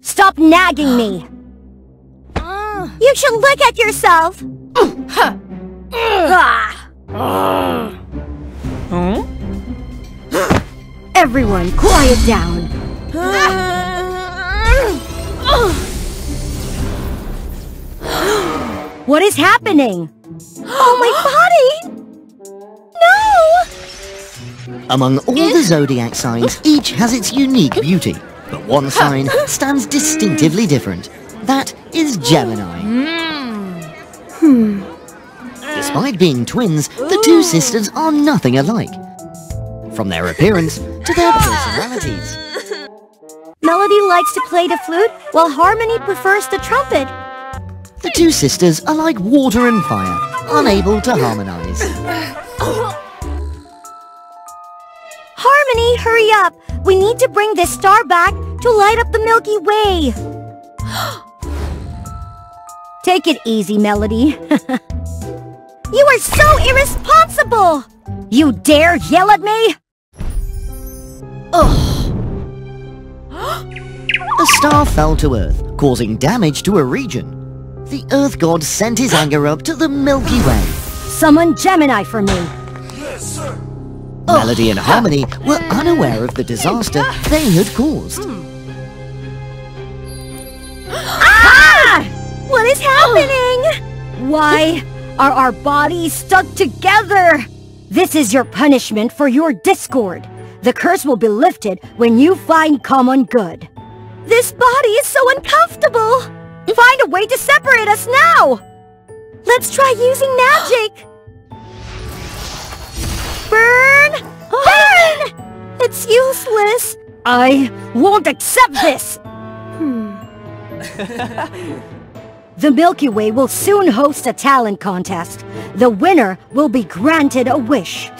Stop nagging me! You should look at yourself! Everyone, quiet down! What is happening? Oh, my body! Among all the zodiac signs, each has its unique beauty. But one sign stands distinctively hmm. different. That is Gemini. Hmm. Hmm. Despite being twins, the two sisters are nothing alike. From their appearance to their personalities. Melody likes to play the flute, while Harmony prefers the trumpet. The two sisters are like water and fire, unable to harmonize. Harmony, hurry up! We need to bring this star back to light up the Milky Way! Take it easy, Melody. you are so irresponsible! You dare yell at me? Ugh. A star fell to Earth, causing damage to a region. The Earth God sent his anger up to the Milky Way. Summon Gemini for me. Melody and Harmony were unaware of the disaster they had caused. Ah! What is happening? Why are our bodies stuck together? This is your punishment for your discord. The curse will be lifted when you find common good. This body is so uncomfortable. Find a way to separate us now. Let's try using magic. Burn! Burn! It's useless. I won't accept this. Hmm. The Milky Way will soon host a talent contest. The winner will be granted a wish.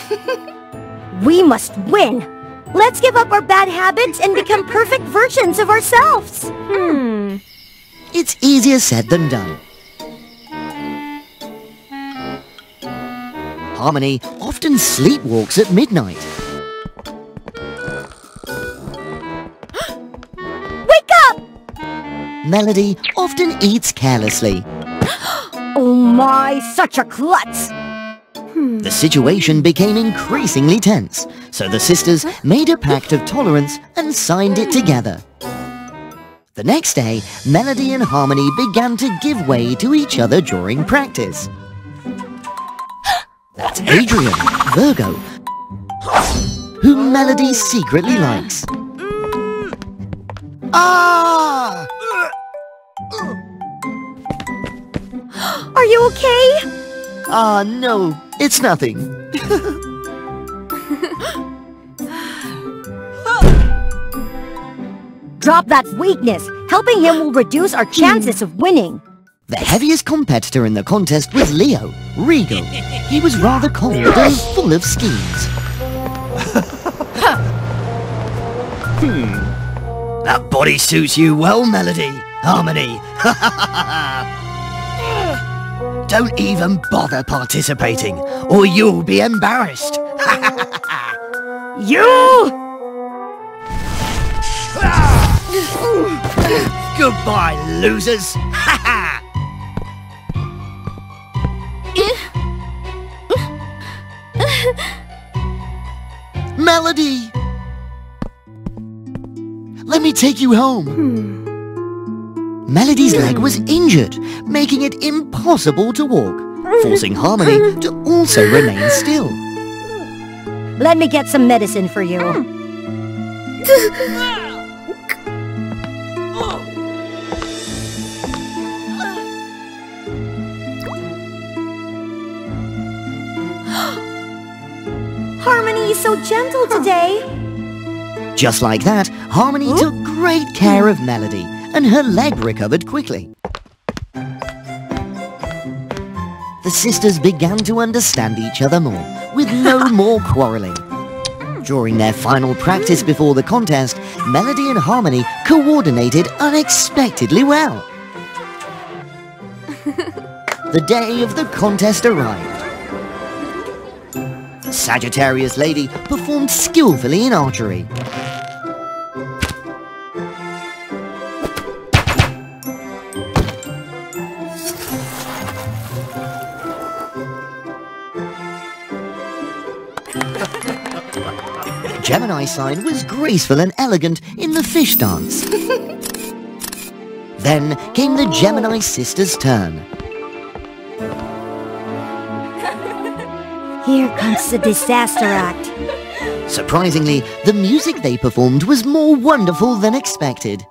we must win. Let's give up our bad habits and become perfect versions of ourselves. Hmm. It's easier said than done. Harmony often sleepwalks at midnight. Wake up! Melody often eats carelessly. Oh my, such a klutz! Hmm. The situation became increasingly tense, so the sisters made a pact of tolerance and signed it together. The next day, Melody and Harmony began to give way to each other during practice. That's Adrian, Virgo, who Melody secretly likes. Ah! Are you okay? Ah, no, it's nothing. Drop that weakness. Helping him will reduce our chances of winning. The heaviest competitor in the contest was Leo, Regal. He was rather cold and full of schemes. hmm. That body suits you well, Melody. Harmony. Don't even bother participating, or you'll be embarrassed. You! Goodbye, losers. Melody! Let me take you home. Hmm. Melody's hmm. leg was injured, making it impossible to walk, forcing Harmony to also remain still. Let me get some medicine for you. Hmm. Oh. Harmony is so gentle today. Just like that, Harmony took great care of Melody, and her leg recovered quickly. The sisters began to understand each other more, with no more quarreling. During their final practice before the contest, Melody and Harmony coordinated unexpectedly well. the day of the contest arrived. Sagittarius lady performed skillfully in archery. Gemini sign was graceful and elegant in the fish dance. then came the Gemini sisters' turn. Here comes the disaster act. Surprisingly, the music they performed was more wonderful than expected.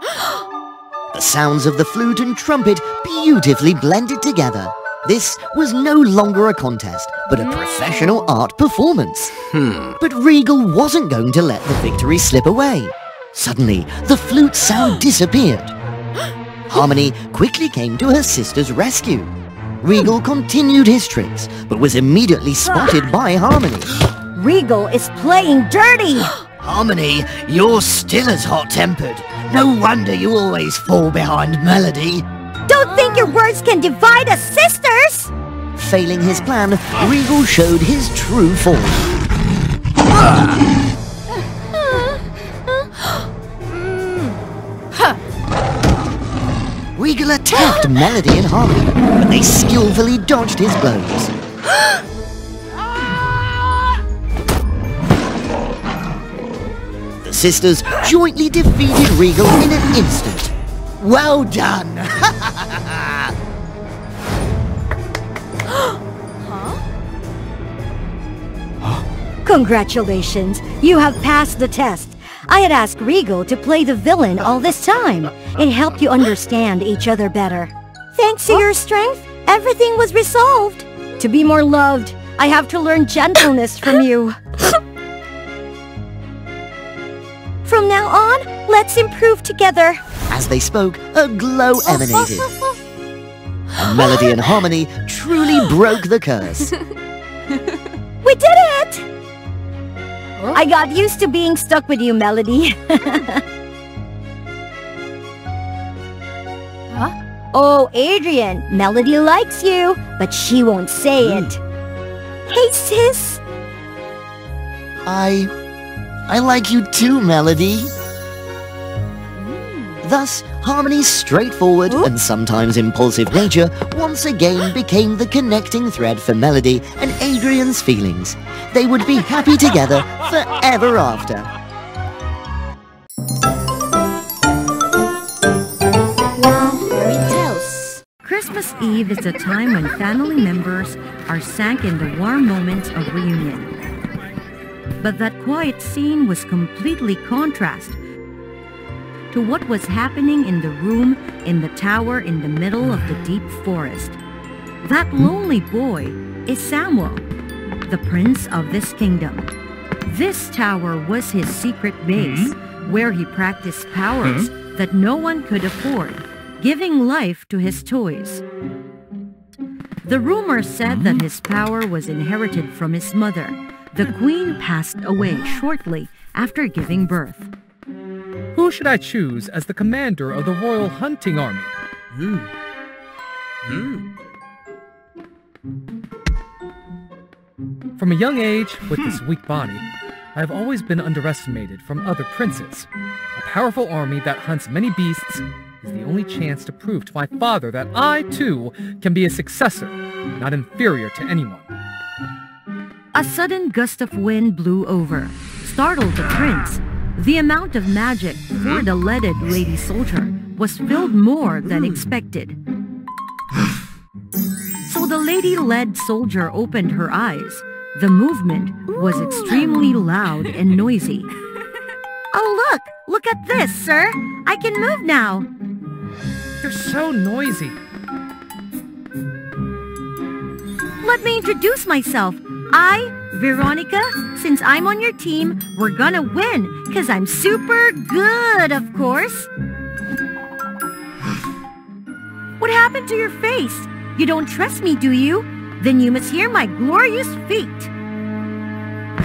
The sounds of the flute and trumpet beautifully blended together. This was no longer a contest, but a professional art performance. Hmm. But Regal wasn't going to let the victory slip away. Suddenly, the flute sound disappeared. Harmony quickly came to her sister's rescue. Regal continued his tricks, but was immediately spotted by Harmony. Regal is playing dirty! Harmony, you're still as hot-tempered. No wonder you always fall behind Melody. Don't think your words can divide us sisters! Failing his plan, Regal showed his true form. Ah! Regal attacked Melody and Harmony, but they skillfully dodged his blows. The sisters jointly defeated Regal in an instant. Well done! Congratulations, you have passed the test. I had asked Regal to play the villain all this time. It helped you understand each other better. Thanks to your strength, everything was resolved. To be more loved, I have to learn gentleness from you. From now on, let's improve together. As they spoke, a glow emanated. A Melody and Harmony truly broke the curse. We did it! I got used to being stuck with you, Melody. huh? Oh, Adrian, Melody likes you, but she won't say hmm. it. Hey, sis. I... I like you too, Melody. Hmm. Thus, Harmony's straightforward and sometimes impulsive nature once again became the connecting thread for Melody and Adrian's feelings. They would be happy together forever after. Christmas Eve is a time when family members are sank in the warm moments of reunion. But that quiet scene was completely contrast to what was happening in the room in the tower in the middle of the deep forest. That hmm? lonely boy is Samuel, the prince of this kingdom. This tower was his secret base, hmm? where he practiced powers hmm? that no one could afford, giving life to his toys. The rumor said that his power was inherited from his mother. The queen passed away shortly after giving birth. Who should I choose as the commander of the Royal Hunting Army? From a young age, with this hmm. weak body, I have always been underestimated from other princes. A powerful army that hunts many beasts is the only chance to prove to my father that I, too, can be a successor, not inferior to anyone. A sudden gust of wind blew over, startled the prince. The amount of magic for hmm? the leaded lady soldier was filled more than hmm. expected. So the lady-led soldier opened her eyes. The movement was extremely loud and noisy. Oh look! Look at this, sir! I can move now! You're so noisy. Let me introduce myself. I, Veronica, since I'm on your team, we're gonna win, cause I'm super good, of course. What happened to your face? You don't trust me, do you? Then you must hear my glorious feat.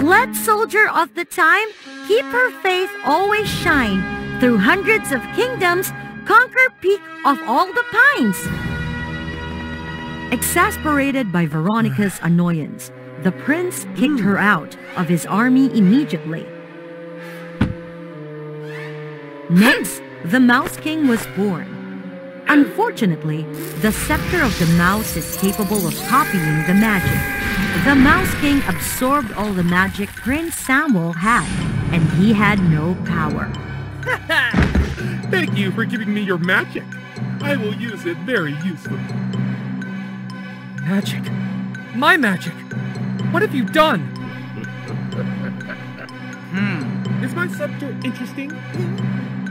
Let soldier of the time keep her faith always shine. Through hundreds of kingdoms, conquer peak of all the pines. Exasperated by Veronica's annoyance, the prince kicked her out of his army immediately. Next, the Mouse King was born. Unfortunately, the scepter of the mouse is capable of copying the magic. The Mouse King absorbed all the magic Prince Samuel had, and he had no power. Thank you for giving me your magic. I will use it very usefully. Magic. My magic. What have you done? Hmm. Is my scepter interesting?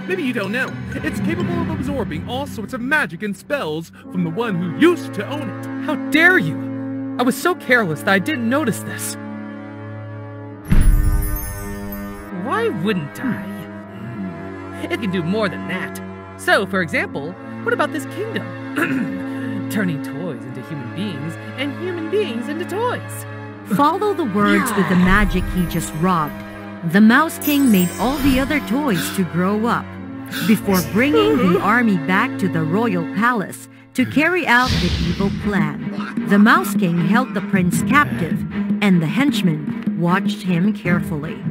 Maybe you don't know. It's capable of absorbing all sorts of magic and spells from the one who used to own it. How dare you? I was so careless that I didn't notice this. Why wouldn't I? It can do more than that. So, for example, what about this kingdom? Turning toys into human beings and human beings into toys. Follow the words with the magic he just robbed. The Mouse King made all the other toys to grow up before bringing the army back to the royal palace to carry out the evil plan. The Mouse King held the prince captive, and the henchmen watched him carefully.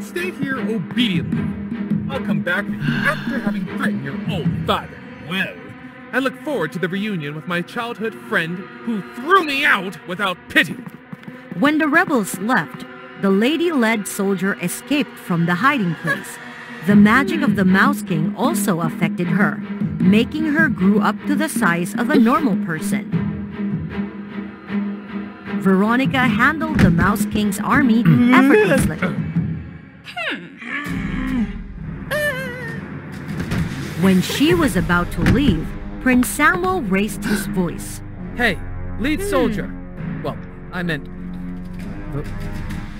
Stay here obediently. I'll come back after having threatened your old father. Well, I look forward to the reunion with my childhood friend who threw me out without pity. When the rebels left, the lady-led soldier escaped from the hiding place. The magic of the Mouse King also affected her, making her grew up to the size of a normal person. Veronica handled the Mouse King's army effortlessly. Hmm. When she was about to leave, Prince Samuel raised his voice. Hey, lead soldier. Well, I meant... Ver-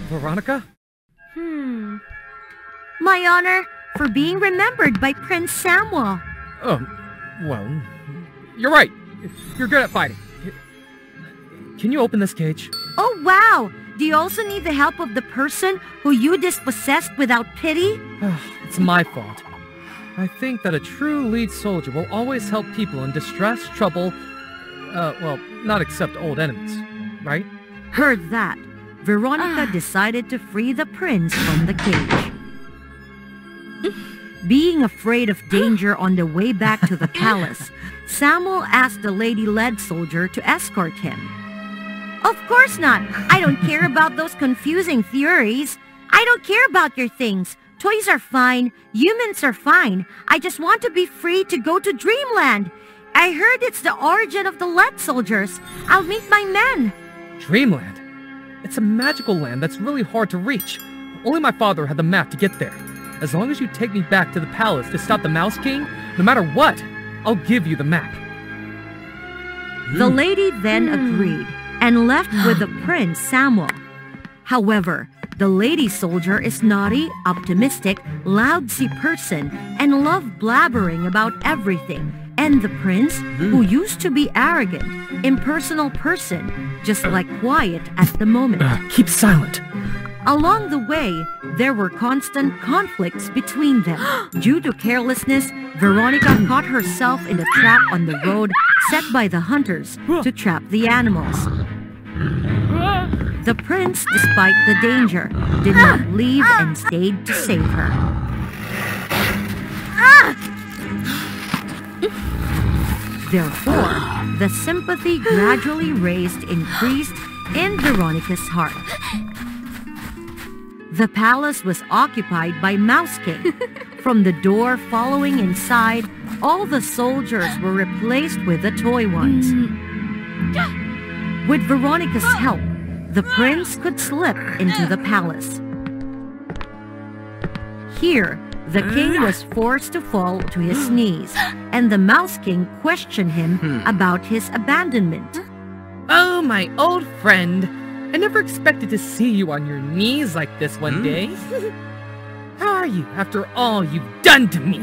Veronica? Hmm. My honor for being remembered by Prince Samuel. Oh, well, you're right. You're good at fighting. Can you open this cage? Oh, wow! Do you also need the help of the person who you dispossessed without pity? it's my fault. I think that a true lead soldier will always help people in distress, trouble, uh, well, not except old enemies, right? Heard that. Veronica decided to free the prince from the cage. Being afraid of danger on the way back to the palace, Samuel asked the lady-led soldier to escort him. Of course not. I don't care about those confusing theories. I don't care about your things. Toys are fine. Humans are fine. I just want to be free to go to Dreamland. I heard it's the origin of the lead soldiers. I'll meet my men. Dreamland? It's a magical land that's really hard to reach. Only my father had the map to get there. As long as you take me back to the palace to stop the Mouse King, no matter what, I'll give you the map. The lady then hmm. agreed and left with the prince Samuel. However, the lady soldier is naughty, optimistic, loudsy person and loved blabbering about everything. And the prince, who used to be arrogant, impersonal person, just like quiet at the moment. Uh, keep silent. Along the way, there were constant conflicts between them. Due to carelessness, Veronica caught herself in a trap on the road set by the hunters to trap the animals. The prince, despite the danger, did not leave and stayed to save her. Therefore, the sympathy gradually raised increased in Veronica's heart. The palace was occupied by Mouse King. From the door following inside, all the soldiers were replaced with the toy ones. Mm. With Veronica's help, the prince could slip into the palace. Here, the king was forced to fall to his knees, and the Mouse King questioned him hmm. about his abandonment. Oh, my old friend. I never expected to see you on your knees like this one hmm. day. How are you after all you've done to me?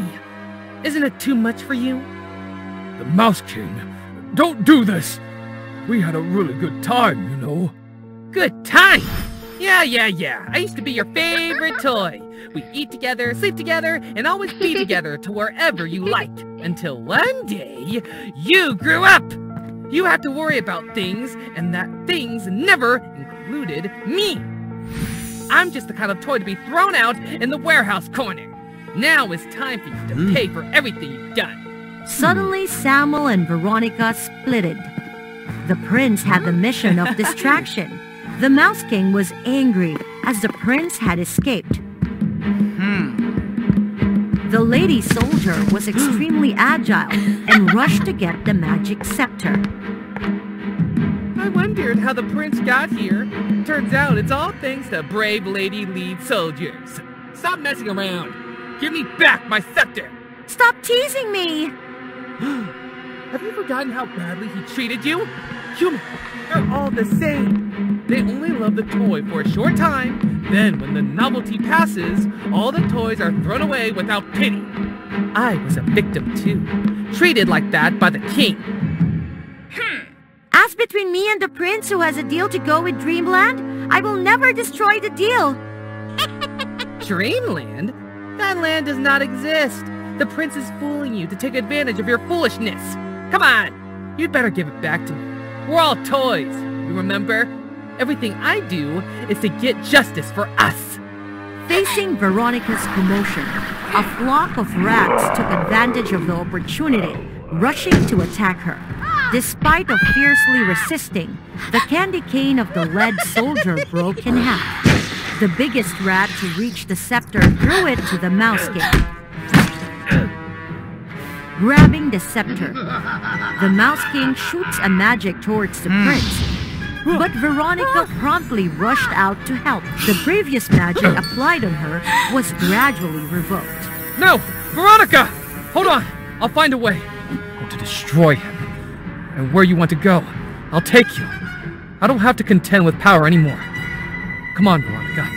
Isn't it too much for you? The Mouse King, don't do this. We had a really good time, you know. Good time! Yeah, yeah, yeah. I used to be your favorite toy. We eat together, sleep together, and always be together to wherever you like. Until one day, you grew up! You have to worry about things, and that things never included me. I'm just the kind of toy to be thrown out in the warehouse corner. Now it's time for you to hmm. pay for everything you've done. Suddenly, Samuel and Veronica splitted. The prince had the hmm? mission of distraction. The Mouse King was angry as the prince had escaped. Hmm. The lady soldier was extremely agile and rushed to get the magic scepter. I wondered how the prince got here. Turns out it's all thanks to brave lady lead soldiers. Stop messing around. Give me back my scepter. Stop teasing me! Have you forgotten how badly he treated you? Human, they're all the same. They only love the toy for a short time, then when the novelty passes, all the toys are thrown away without pity. I was a victim too, treated like that by the king. Hmm. As between me and the prince who has a deal to go with Dreamland, I will never destroy the deal. Dreamland? That land does not exist. The prince is fooling you to take advantage of your foolishness. Come on, you'd better give it back to me. We're all toys, you remember? Everything I do is to get justice for us. Facing Veronica's commotion, a flock of rats took advantage of the opportunity, rushing to attack her. Despite of fiercely resisting, the candy cane of the lead soldier broke in half. The biggest rat to reach the scepter threw it to the mouse king. Grabbing the scepter, the mouse king shoots a magic towards the hmm. prince, but Veronica promptly rushed out to help. The previous magic applied on her was gradually revoked. No! Veronica! Hold on! I'll find a way. To destroy him. And where you want to go, I'll take you. I don't have to contend with power anymore. Come on, Veronica.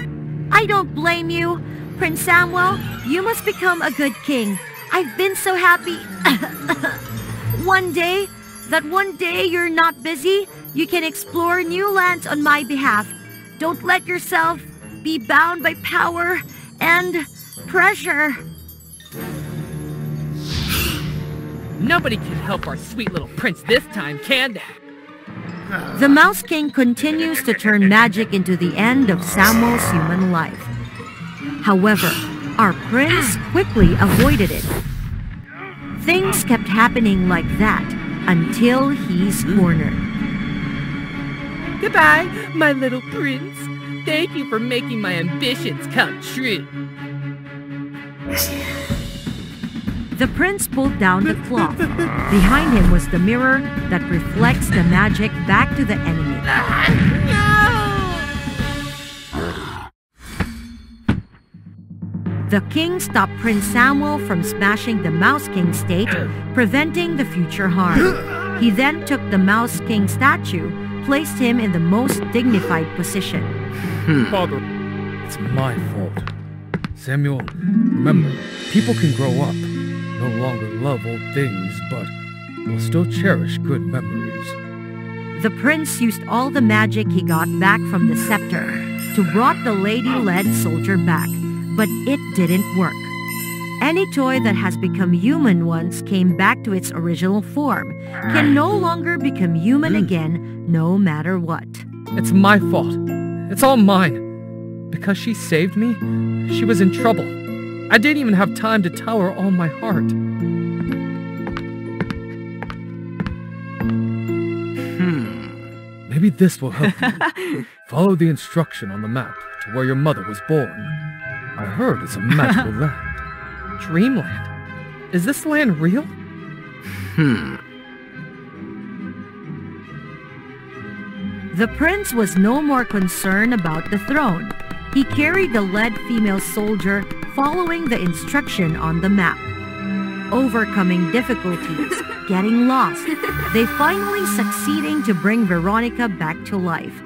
I don't blame you. Prince Samuel, you must become a good king. I've been so happy. one day, that one day you're not busy, you can explore new lands on my behalf. Don't let yourself be bound by power and pressure. Nobody can help our sweet little prince this time, can they? The Mouse King continues to turn magic into the end of Samuel's human life. However, our prince quickly avoided it. Things kept happening like that until he's cornered. Goodbye, my little prince. Thank you for making my ambitions come true. The prince pulled down the cloth. Behind him was the mirror that reflects the magic back to the enemy. The king stopped Prince Samuel from smashing the Mouse King state, preventing the future harm. He then took the Mouse King statue, placed him in the most dignified position. Hmm. Father, it's my fault. Samuel, remember, people can grow up, no longer love old things, but will still cherish good memories. The prince used all the magic he got back from the scepter to brought the lady-led soldier back, but it didn't work. Any toy that has become human once came back to its original form can no longer become human hmm. again no matter what. It's my fault. It's all mine. Because she saved me, she was in trouble. I didn't even have time to tell her all my heart. Hmm. Maybe this will help you. Follow the instruction on the map to where your mother was born. I heard it's a magical land. Dreamland? Is this land real? The prince was no more concerned about the throne. He carried the lead female soldier following the instruction on the map. Overcoming difficulties, getting lost, they finally succeeding to bring Veronica back to life.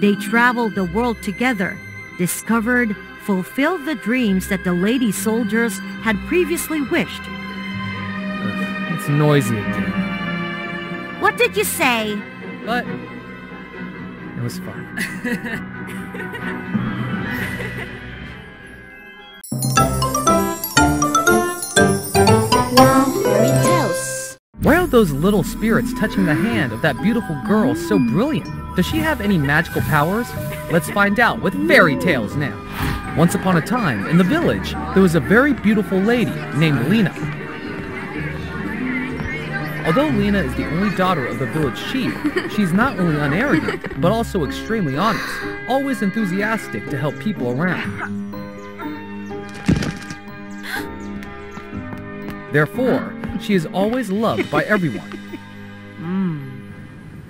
They traveled the world together, discovered, fulfilled the dreams that the lady soldiers had previously wished. It's noisy again, What did you say? But it was fun. WOA Fairy Tales. why are those little spirits touching the hand of that beautiful girl so brilliant? Does she have any magical powers? Let's find out with fairy tales now. Once upon a time, in the village, there was a very beautiful lady named Lena. Although Lena is the only daughter of the village chief, she's not only unarrogant, but also extremely honest, always enthusiastic to help people around. Therefore, she is always loved by everyone.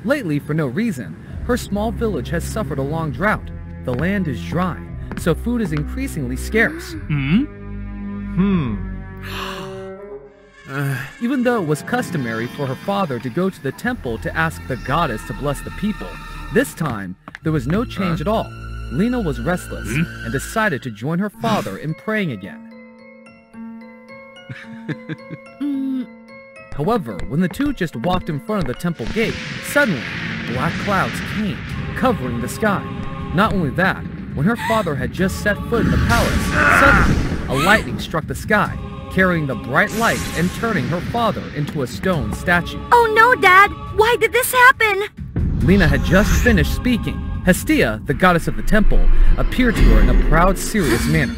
Lately, for no reason, her small village has suffered a long drought. The land is dry, so food is increasingly scarce. Hmm? Even though it was customary for her father to go to the temple to ask the goddess to bless the people, this time there was no change at all. Lena was restless hmm? and decided to join her father in praying again. However, when the two just walked in front of the temple gate, suddenly black clouds came, covering the sky. Not only that, when her father had just set foot in the palace, suddenly a lightning struck the sky, carrying the bright light and turning her father into a stone statue. Oh no, Dad! Why did this happen? Lena had just finished speaking. Hestia, the goddess of the temple, appeared to her in a proud, serious manner.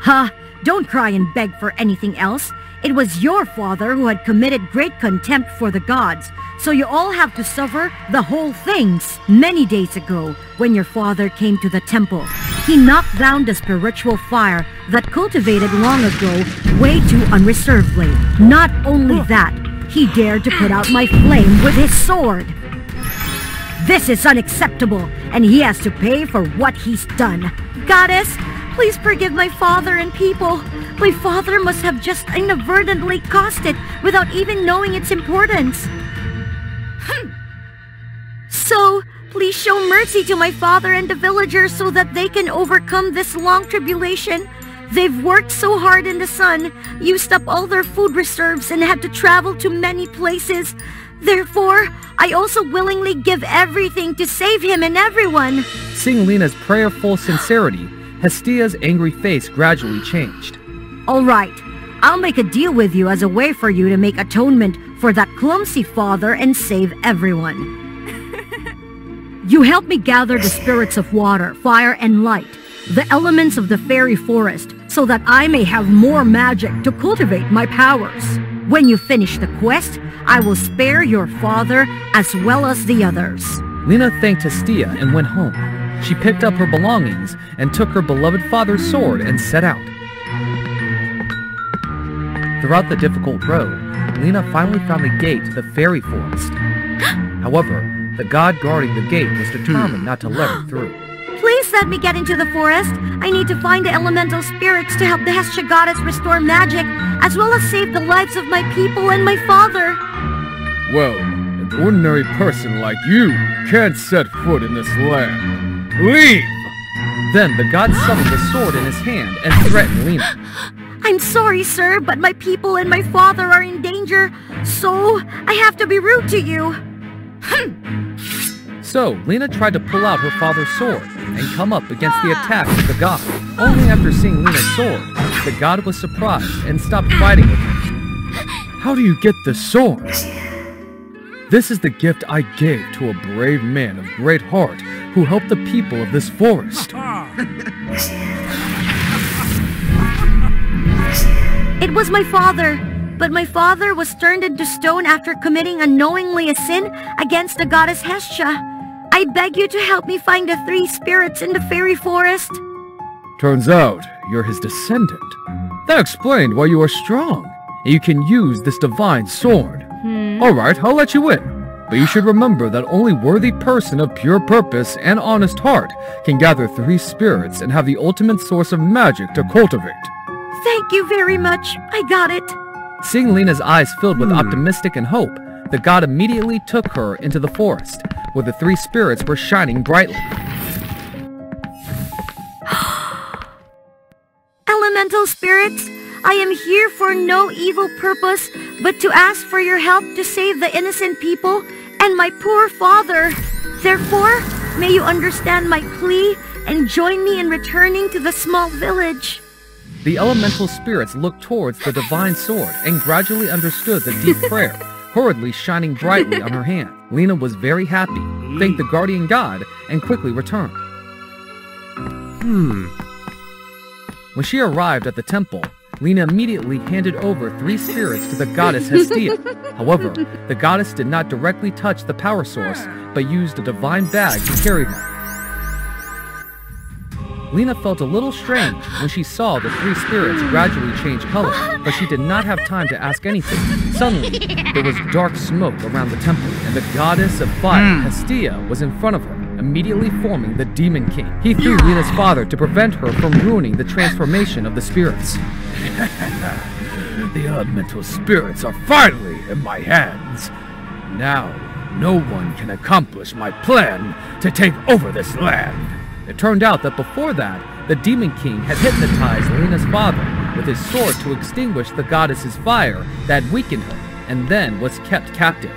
Huh, don't cry and beg for anything else. It was your father who had committed great contempt for the gods, so you all have to suffer the whole things. Many days ago, when your father came to the temple, he knocked down the spiritual fire that cultivated long ago way too unreservedly. Not only that, he dared to put out my flame with his sword. This is unacceptable, and he has to pay for what he's done. Goddess, please forgive my father and people. My father must have just inadvertently caused it without even knowing its importance. Hmm. so, please show mercy to my father and the villagers so that they can overcome this long tribulation. They've worked so hard in the sun, used up all their food reserves, and had to travel to many places. Therefore, I also willingly give everything to save him and everyone. Seeing Lena's prayerful sincerity, Hestia's angry face gradually changed. All right, I'll make a deal with you as a way for you to make atonement for that clumsy father and save everyone. You help me gather the spirits of water, fire, and light, the elements of the fairy forest, so that I may have more magic to cultivate my powers. When you finish the quest, I will spare your father as well as the others. Lena thanked Hestia and went home. She picked up her belongings and took her beloved father's sword and set out. Throughout the difficult road, Lena finally found the gate to the fairy forest. However, the god guarding the gate was determined not to let her through. Please let me get into the forest. I need to find the elemental spirits to help the Hestia goddess restore magic, as well as save the lives of my people and my father. Well, an ordinary person like you can't set foot in this land. Leave! Then the god summoned the sword in his hand and threatened Lena. I'm sorry, sir, but my people and my father are in danger, so I have to be rude to you. So, Lena tried to pull out her father's sword and come up against the attack of the god. Only after seeing Lena's sword, the god was surprised and stopped fighting with her. How do you get the sword? This is the gift I gave to a brave man of great heart who helped the people of this forest. It was my father, but my father was turned into stone after committing unknowingly a sin against the goddess Hestia. I beg you to help me find the three spirits in the fairy forest. Turns out you're his descendant. That explained why you are strong. and You can use this divine sword. Hmm. Alright, I'll let you in. But you should remember that only worthy person of pure purpose and honest heart can gather three spirits and have the ultimate source of magic to cultivate. Thank you very much. I got it. Seeing Lena's eyes filled with hmm. optimistic and hope, the god immediately took her into the forest, where the three spirits were shining brightly. Elemental spirits, I am here for no evil purpose, but to ask for your help to save the innocent people and my poor father. Therefore, may you understand my plea and join me in returning to the small village. The elemental spirits looked towards the divine sword and gradually understood the deep prayer, hurriedly shining brightly on her hand. Lena was very happy, thanked the guardian god, and quickly returned. Hmm. When she arrived at the temple, Lena immediately handed over three spirits to the goddess Hestia. However, the goddess did not directly touch the power source, but used a divine bag to carry them. Lena felt a little strange when she saw the three spirits gradually change color, but she did not have time to ask anything. Suddenly, there was dark smoke around the temple, and the goddess of fire, hmm. Hestia, was in front of her, immediately forming the Demon King. He threw Lena's father to prevent her from ruining the transformation of the spirits. The elemental spirits are finally in my hands. Now, no one can accomplish my plan to take over this land. It turned out that before that, the Demon King had hypnotized Lena's father with his sword to extinguish the goddess's fire that weakened her, and then was kept captive.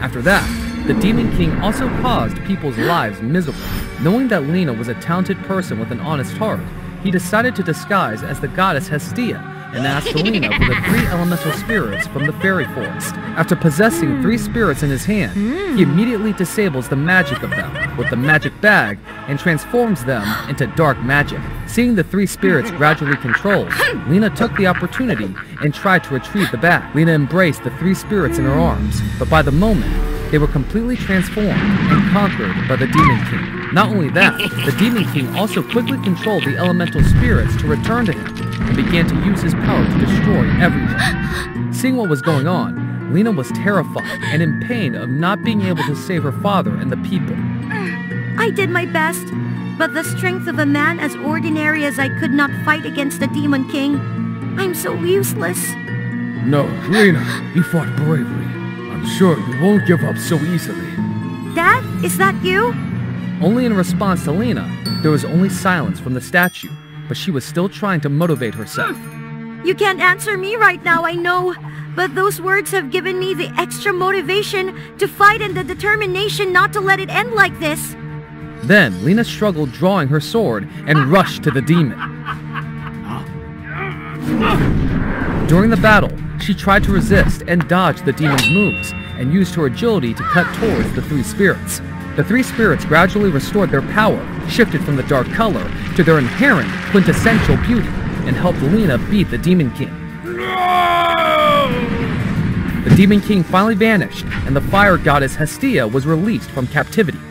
After that, the Demon King also caused people's lives miserable. Knowing that Lena was a talented person with an honest heart, he decided to disguise as the goddess Hestia and asked Lena for the three elemental spirits from the fairy forest. After possessing hmm. three spirits in his hand, he hmm. immediately disables the magic of them with the magic bag and transforms them into dark magic. Seeing the three spirits gradually controlled, Lena took the opportunity and tried to retrieve the bag. Lena embraced the three spirits in her hmm. arms, but by the moment, they were completely transformed and conquered by the Demon King. Not only that, the Demon King also quickly controlled the elemental spirits to return to him and began to use his power to destroy everyone. Seeing what was going on, Lena was terrified and in pain of not being able to save her father and the people. I did my best, but the strength of a man as ordinary as I could not fight against the Demon King. I'm so useless. No, Lena, you fought bravely. I'm sure you won't give up so easily. Dad, is that you? Only in response to Lena, there was only silence from the statue, but she was still trying to motivate herself. You can't answer me right now, I know. But those words have given me the extra motivation to fight and the determination not to let it end like this. Then Lena struggled drawing her sword and rushed to the demon. During the battle, she tried to resist and dodge the demon's moves and used her agility to cut towards the three spirits. The three spirits gradually restored their power, shifted from the dark color to their inherent quintessential beauty, and helped Lena beat the Demon King. The Demon King finally vanished, and the fire goddess Hestia was released from captivity.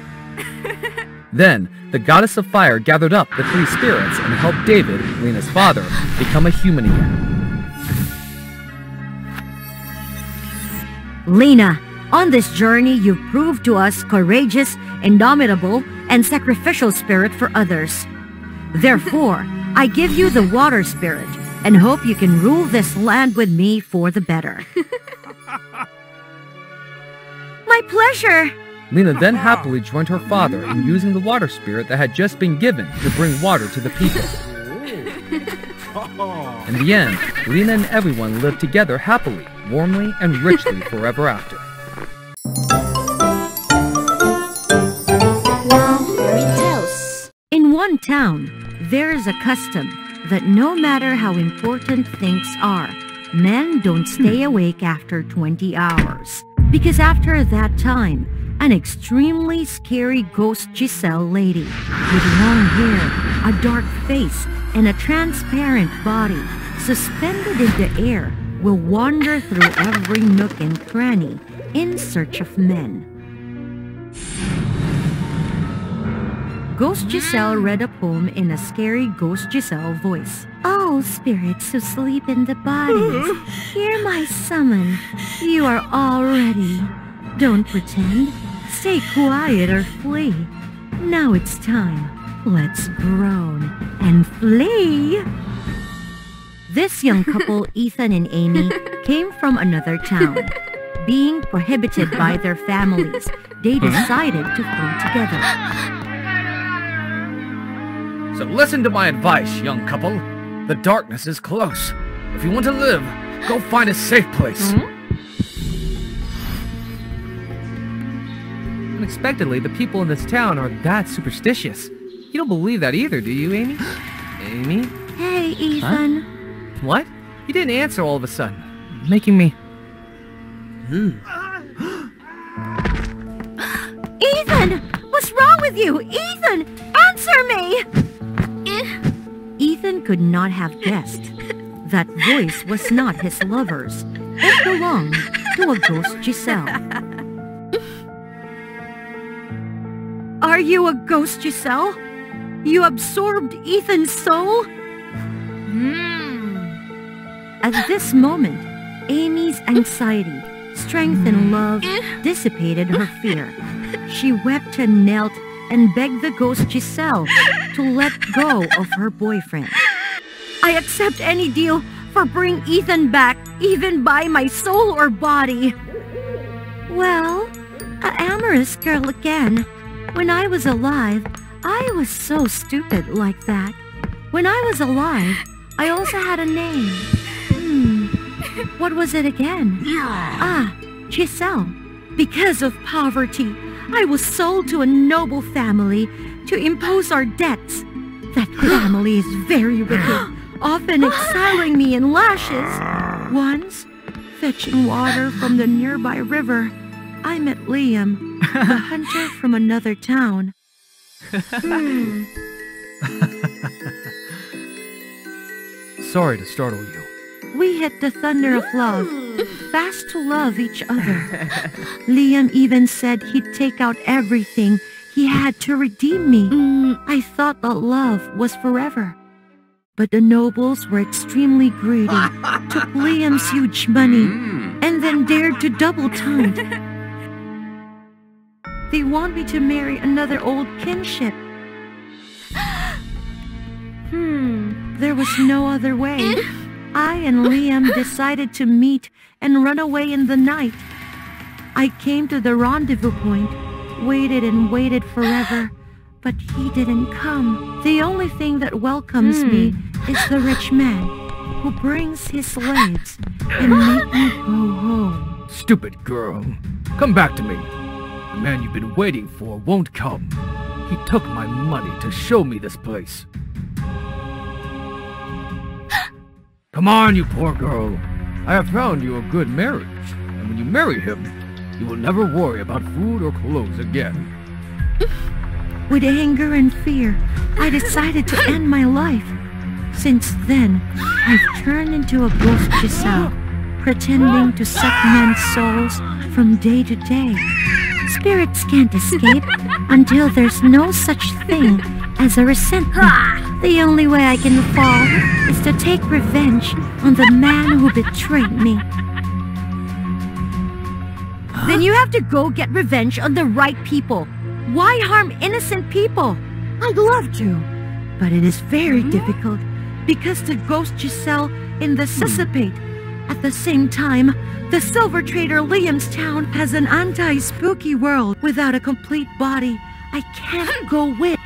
Then, the goddess of fire gathered up the three spirits and helped David, Lena's father, become a human again. Lena, on this journey you've proved to us courageous, indomitable, and sacrificial spirit for others. Therefore, I give you the water spirit and hope you can rule this land with me for the better. My pleasure! Lena then happily joined her father in using the water spirit that had just been given to bring water to the people. In the end, Lena and everyone lived together happily, warmly, and richly forever after. One town, there is a custom that no matter how important things are, men don't stay hmm. awake after 20 hours. Because after that time, an extremely scary ghost Giselle lady with long hair, a dark face, and a transparent body suspended in the air will wander through every nook and cranny in search of men. Ghost Giselle read a poem in a scary Ghost Giselle voice. Oh, spirits who sleep in the bodies, hear my summon. You are all ready. Don't pretend. Stay quiet or flee. Now it's time. Let's groan and flee. This young couple, Ethan and Amy, came from another town. Being prohibited by their families, they hmm? decided to flee together. So listen to my advice, young couple. The darkness is close. If you want to live, go find a safe place. Mm-hmm. Unexpectedly, the people in this town are that superstitious. You don't believe that either, do you, Amy? Amy? Hey, Ethan. What? You didn't answer all of a sudden, making me... Ethan! What's wrong with you? Ethan, answer me! Ethan could not have guessed. That voice was not his lover's. It belonged to a ghost Giselle. Are you a ghost, Giselle? You absorbed Ethan's soul? Hmm. At this moment, Amy's anxiety, strength and love dissipated her fear. She wept and knelt and begged the ghost Giselle to let go of her boyfriend. I accept any deal for bring Ethan back, even by my soul or body. Well, a amorous girl again. When I was alive, I was so stupid like that. When I was alive, I also had a name. Hmm, what was it again? Ah, Giselle. Because of poverty, I was sold to a noble family to impose our debts. That family is very wicked, often exiling me in lashes. Once, fetching water from the nearby river, I met Liam, a hunter from another town. Hmm. Sorry to startle you. We hit the thunder of love, fast to love each other. Liam even said he'd take out everything he had to redeem me. I thought that love was forever. But the nobles were extremely greedy, took Liam's huge money, and then dared to double taunt. They want me to marry another old kinship. Hmm, there was no other way. I and Liam decided to meet and run away in the night. I came to the rendezvous point, waited and waited forever, but he didn't come. The only thing that welcomes me hmm. is the rich man who brings his slaves and make me go home. Stupid girl. Come back to me. The man you've been waiting for won't come. He took my money to show me this place. Come on, you poor girl. I have found you a good marriage. And when you marry him, you will never worry about food or clothes again. With anger and fear, I decided to end my life. Since then, I've turned into a ghost Giselle, pretending to suck men's souls from day to day. Spirits can't escape until there's no such thing as a resentment. The only way I can fall is to take revenge on the man who betrayed me. Then you have to go get revenge on the right people. Why harm innocent people? I'd love to, but it is very hmm? difficult because the ghost Giselle in the hmm. Sissipate. At the same time, the silver trader Liam's town has an anti-spooky world without a complete body. I can't go with.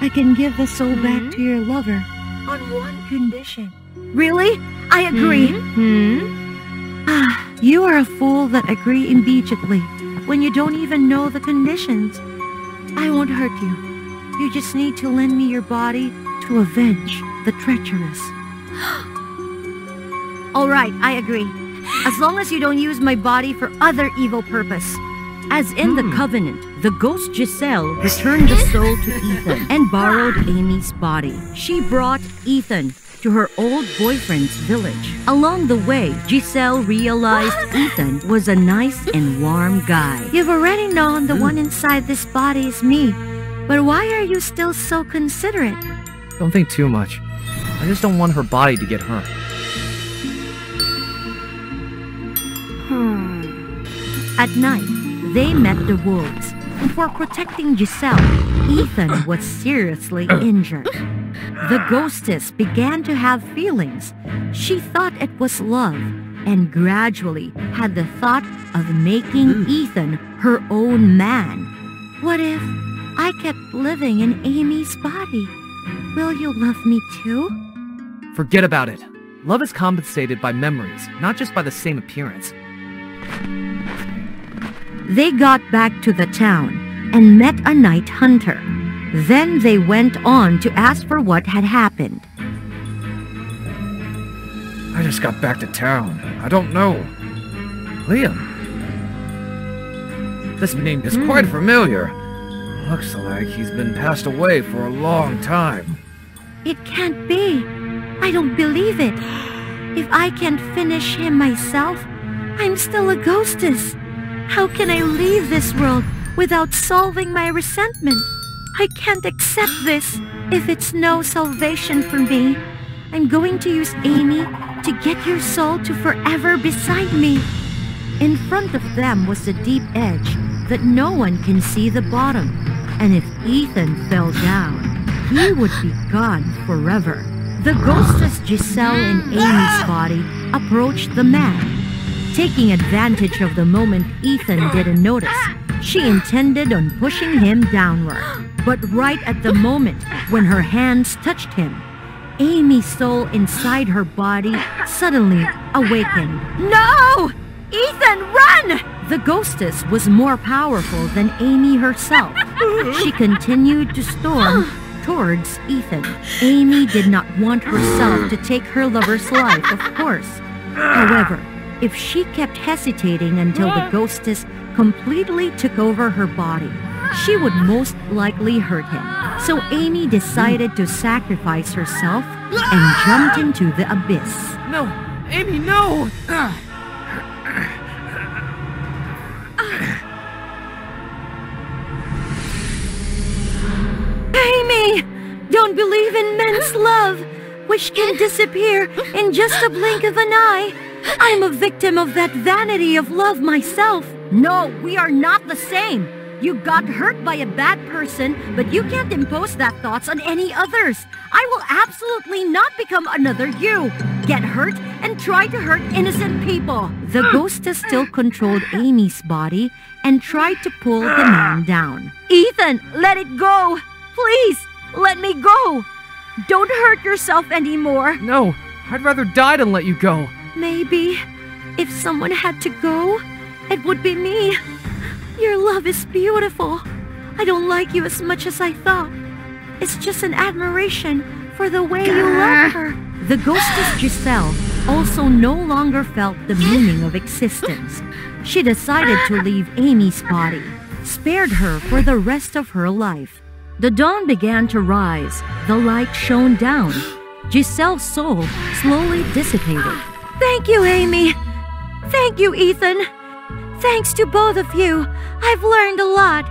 I can give the soul back to your lover on one condition. Really? I agree. Hmm. Ah, you are a fool that agree immediately when you don't even know the conditions. I won't hurt you. You just need to lend me your body to avenge the treacherous. All right, I agree. As long as you don't use my body for other evil purpose. As in the covenant, the ghost Giselle returned the soul to Ethan and borrowed Amy's body. She brought Ethan to her old boyfriend's village. Along the way, Giselle realized Ethan was a nice and warm guy. You've already known the one inside this body is me. But why are you still so considerate? Don't think too much. I just don't want her body to get hurt. Hmm. At night, they met the wolves. For protecting Giselle, Ethan was seriously uh. injured. The ghostess began to have feelings. She thought it was love and gradually had the thought of making mm. Ethan her own man. What if I kept living in Amy's body? Will you love me too? Forget about it. Love is compensated by memories, not just by the same appearance. They got back to the town and met a night hunter. Then they went on to ask for what had happened. I just got back to town. I don't know. Liam. This name is quite hmm. familiar. Looks like he's been passed away for a long time. It can't be. I don't believe it. If I can't finish him myself, I'm still a ghostess. How can I leave this world without solving my resentment? I can't accept this. If it's no salvation for me, I'm going to use Amy to get your soul to forever beside me. In front of them was a deep edge that no one can see the bottom. And if Ethan fell down, he would be gone forever. The ghostess Giselle in Amy's body approached the man. Taking advantage of the moment Ethan didn't notice, she intended on pushing him downward. But right at the moment when her hands touched him, Amy's soul inside her body suddenly awakened. No! Ethan, run! The ghostess was more powerful than Amy herself. She continued to storm towards Ethan. Amy did not want herself to take her lover's life, of course. However, if she kept hesitating until the ah. ghostess completely took over her body, she would most likely hurt him. So Amy decided to sacrifice herself and jumped ah. into the abyss. No! Amy, no! Ah. Amy! Don't believe in men's love, which can disappear in just a blink of an eye. I'm a victim of that vanity of love myself. No, we are not the same. You got hurt by a bad person, but you can't impose that thoughts on any others. I will absolutely not become another you. Get hurt and try to hurt innocent people. The ghostess still controlled Amy's body and tried to pull the man down. Ethan, let it go. Please, let me go. Don't hurt yourself anymore. No! I'd rather die than let you go. Maybe if someone had to go, it would be me. Your love is beautiful. I don't like you as much as I thought. It's just an admiration for the way you love her. The ghostess Giselle also no longer felt the meaning of existence. She decided to leave Amy's body, spared her for the rest of her life. The dawn began to rise. The light shone down. Giselle's soul slowly dissipated. Thank you, Amy. Thank you, Ethan. Thanks to both of you, I've learned a lot.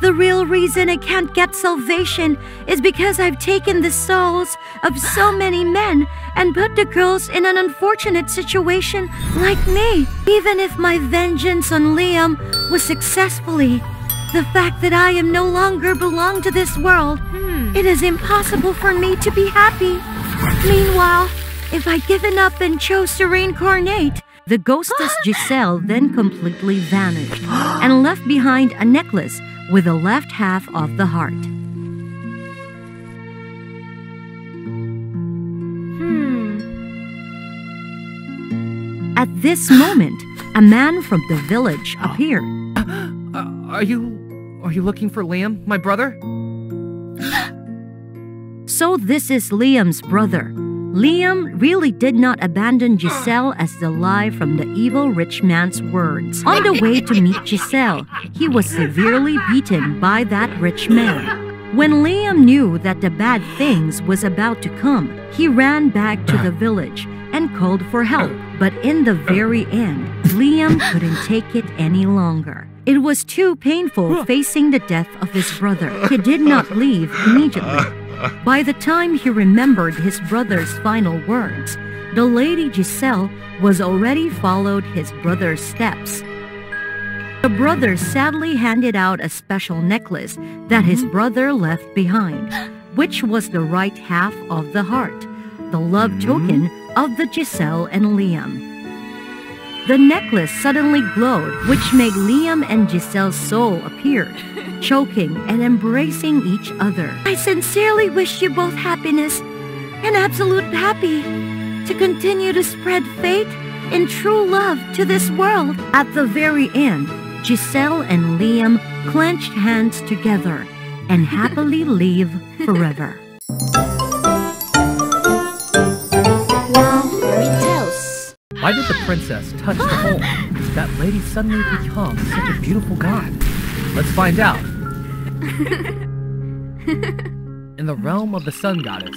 The real reason I can't get salvation is because I've taken the souls of so many men and put the girls in an unfortunate situation like me. Even if my vengeance on Liam was successfully, the fact that I am no longer belong to this world, hmm. it is impossible for me to be happy. Meanwhile, if I'd given up and chose to reincarnate, the ghostess Giselle then completely vanished and left behind a necklace with the left half of the heart. Hmm. At this moment, a man from the village appeared. Uh, are you... Are you looking for Liam, my brother? So this is Liam's brother. Liam really did not abandon Giselle as the lie from the evil rich man's words. On the way to meet Giselle, he was severely beaten by that rich man. When Liam knew that the bad things was about to come, he ran back to the village and called for help. But in the very end, Liam couldn't take it any longer. It was too painful facing the death of his brother. He did not leave immediately. By the time he remembered his brother's final words, the lady Giselle was already followed his brother's steps. The brother sadly handed out a special necklace that his mm-hmm. brother left behind, which was the right half of the heart, the love mm-hmm. token of the Giselle and Liam. The necklace suddenly glowed, which made Liam and Giselle's soul appear, choking and embracing each other. I sincerely wish you both happiness and absolute happy to continue to spread faith and true love to this world. At the very end, Giselle and Liam clenched hands together and happily live forever. Why did the princess touch the hole? Did that lady suddenly become such a beautiful god? Let's find out In the realm of the Sun Goddess,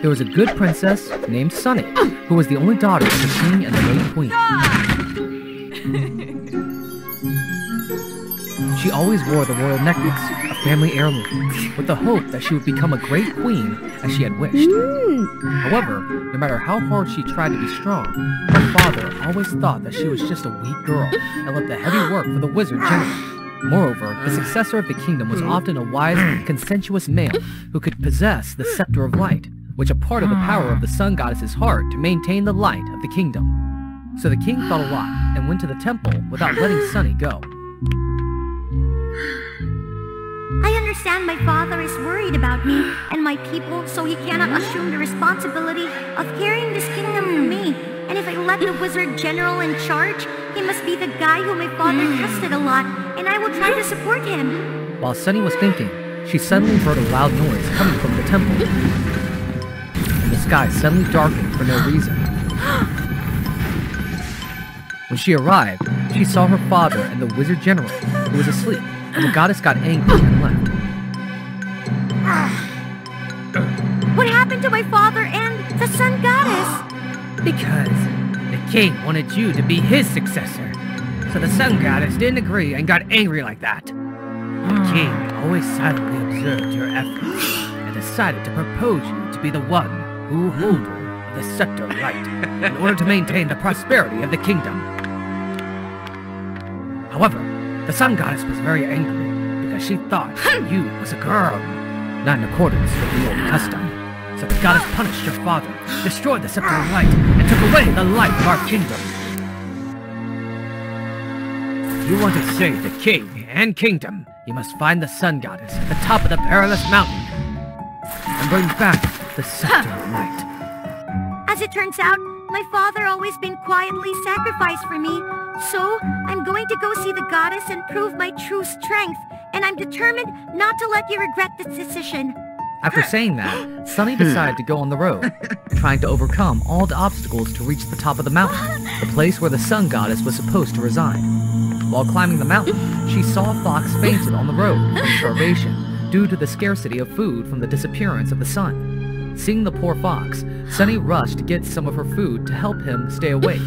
there was a good princess named Sunny, who was the only daughter of the king and the late queen. She always wore the royal necklace, family heirloom, with the hope that she would become a great queen as she had wished. Hmm. However, no matter how hard she tried to be strong, her father always thought that she was just a weak girl and left the heavy work for the wizard general. Moreover, the successor of the kingdom was often a wise, consensuous male who could possess the scepter of light, which a part of the power of the sun goddess's heart to maintain the light of the kingdom. So the king thought a lot and went to the temple without letting Sunny go. I understand my father is worried about me and my people, so he cannot assume the responsibility of carrying this kingdom for me. And if I let the wizard general in charge, he must be the guy who my father hmm. trusted a lot, and I will try to support him. While Sunny was thinking, she suddenly heard a loud noise coming from the temple. And the sky suddenly darkened for no reason. When she arrived, she saw her father and the wizard general, who was asleep, and the goddess got angry and left. What happened to my father and the sun goddess? Because the king wanted you to be his successor. So the sun goddess didn't agree and got angry like that. The hmm. king always silently observed your efforts and decided to propose you to be the one who holder hmm. of the scepter of light in order to maintain the prosperity of the kingdom. However, the sun goddess was very angry because she thought you was a girl, not in accordance with the old custom. So the goddess punished your father, destroyed the scepter of light, and took away the light of our kingdom. If you want to save the king and kingdom, you must find the sun goddess at the top of the perilous mountain and bring back the scepter of light. As it turns out, my father always been quietly sacrificed for me. So, I'm going to go see the goddess and prove my true strength. And I'm determined not to let you regret this decision. After saying that, Sunny hmm. decided to go on the road, trying to overcome all the obstacles to reach the top of the mountain, the place where the sun goddess was supposed to reside. While climbing the mountain, she saw a fox fainted on the road from starvation due to the scarcity of food from the disappearance of the sun. Seeing the poor fox, Sunny rushed to get some of her food to help him stay awake.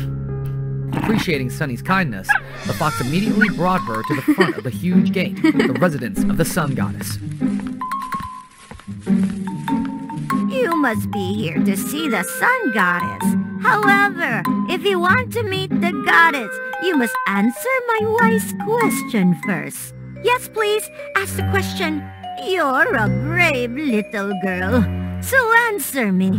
Appreciating Sunny's kindness, the fox immediately brought her to the front of the huge gate, the residence of the sun goddess. Must be here to see the sun goddess. However, if you want to meet the goddess, you must answer my wise question first. Yes, please, ask the question. You're a brave little girl. So answer me.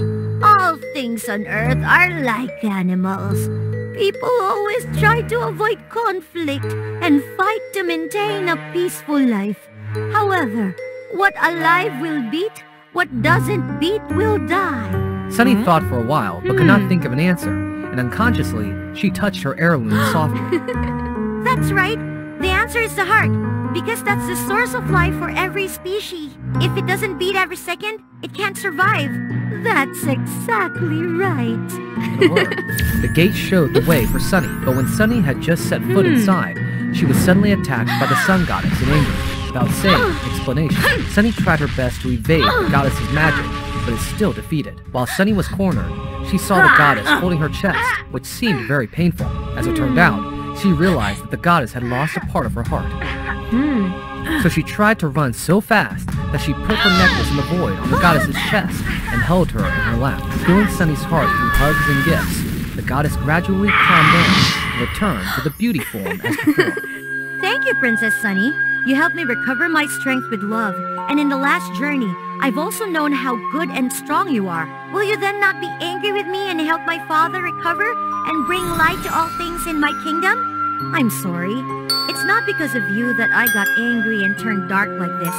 All things on earth are like animals. People always try to avoid conflict and fight to maintain a peaceful life. However, what alive will beat, what doesn't beat will die. Sunny hmm? thought for a while, but could not hmm. think of an answer, and unconsciously, she touched her heirloom softly. That's right. The answer is the heart, because that's the source of life for every species. If it doesn't beat every second, it can't survive. That's exactly right. In a word, the gate showed the way for Sunny, but when Sunny had just set foot hmm. inside, she was suddenly attacked by the sun goddess in anger. Without saying explanation, Sunny tried her best to evade the goddess's magic, but is still defeated. While Sunny was cornered, she saw the goddess holding her chest, which seemed very painful. As it turned hmm. out, she realized that the goddess had lost a part of her heart. Hmm. So she tried to run so fast that she put her necklace in the void on the goddess's chest and held her in her lap. Filling Sunny's heart through hugs and gifts, the goddess gradually calmed down and returned to the beauty form as before. Thank you, Princess Sunny. You helped me recover my strength with love. And in the last journey, I've also known how good and strong you are. Will you then not be angry with me and help my father recover and bring light to all things in my kingdom? I'm sorry. It's not because of you that I got angry and turned dark like this.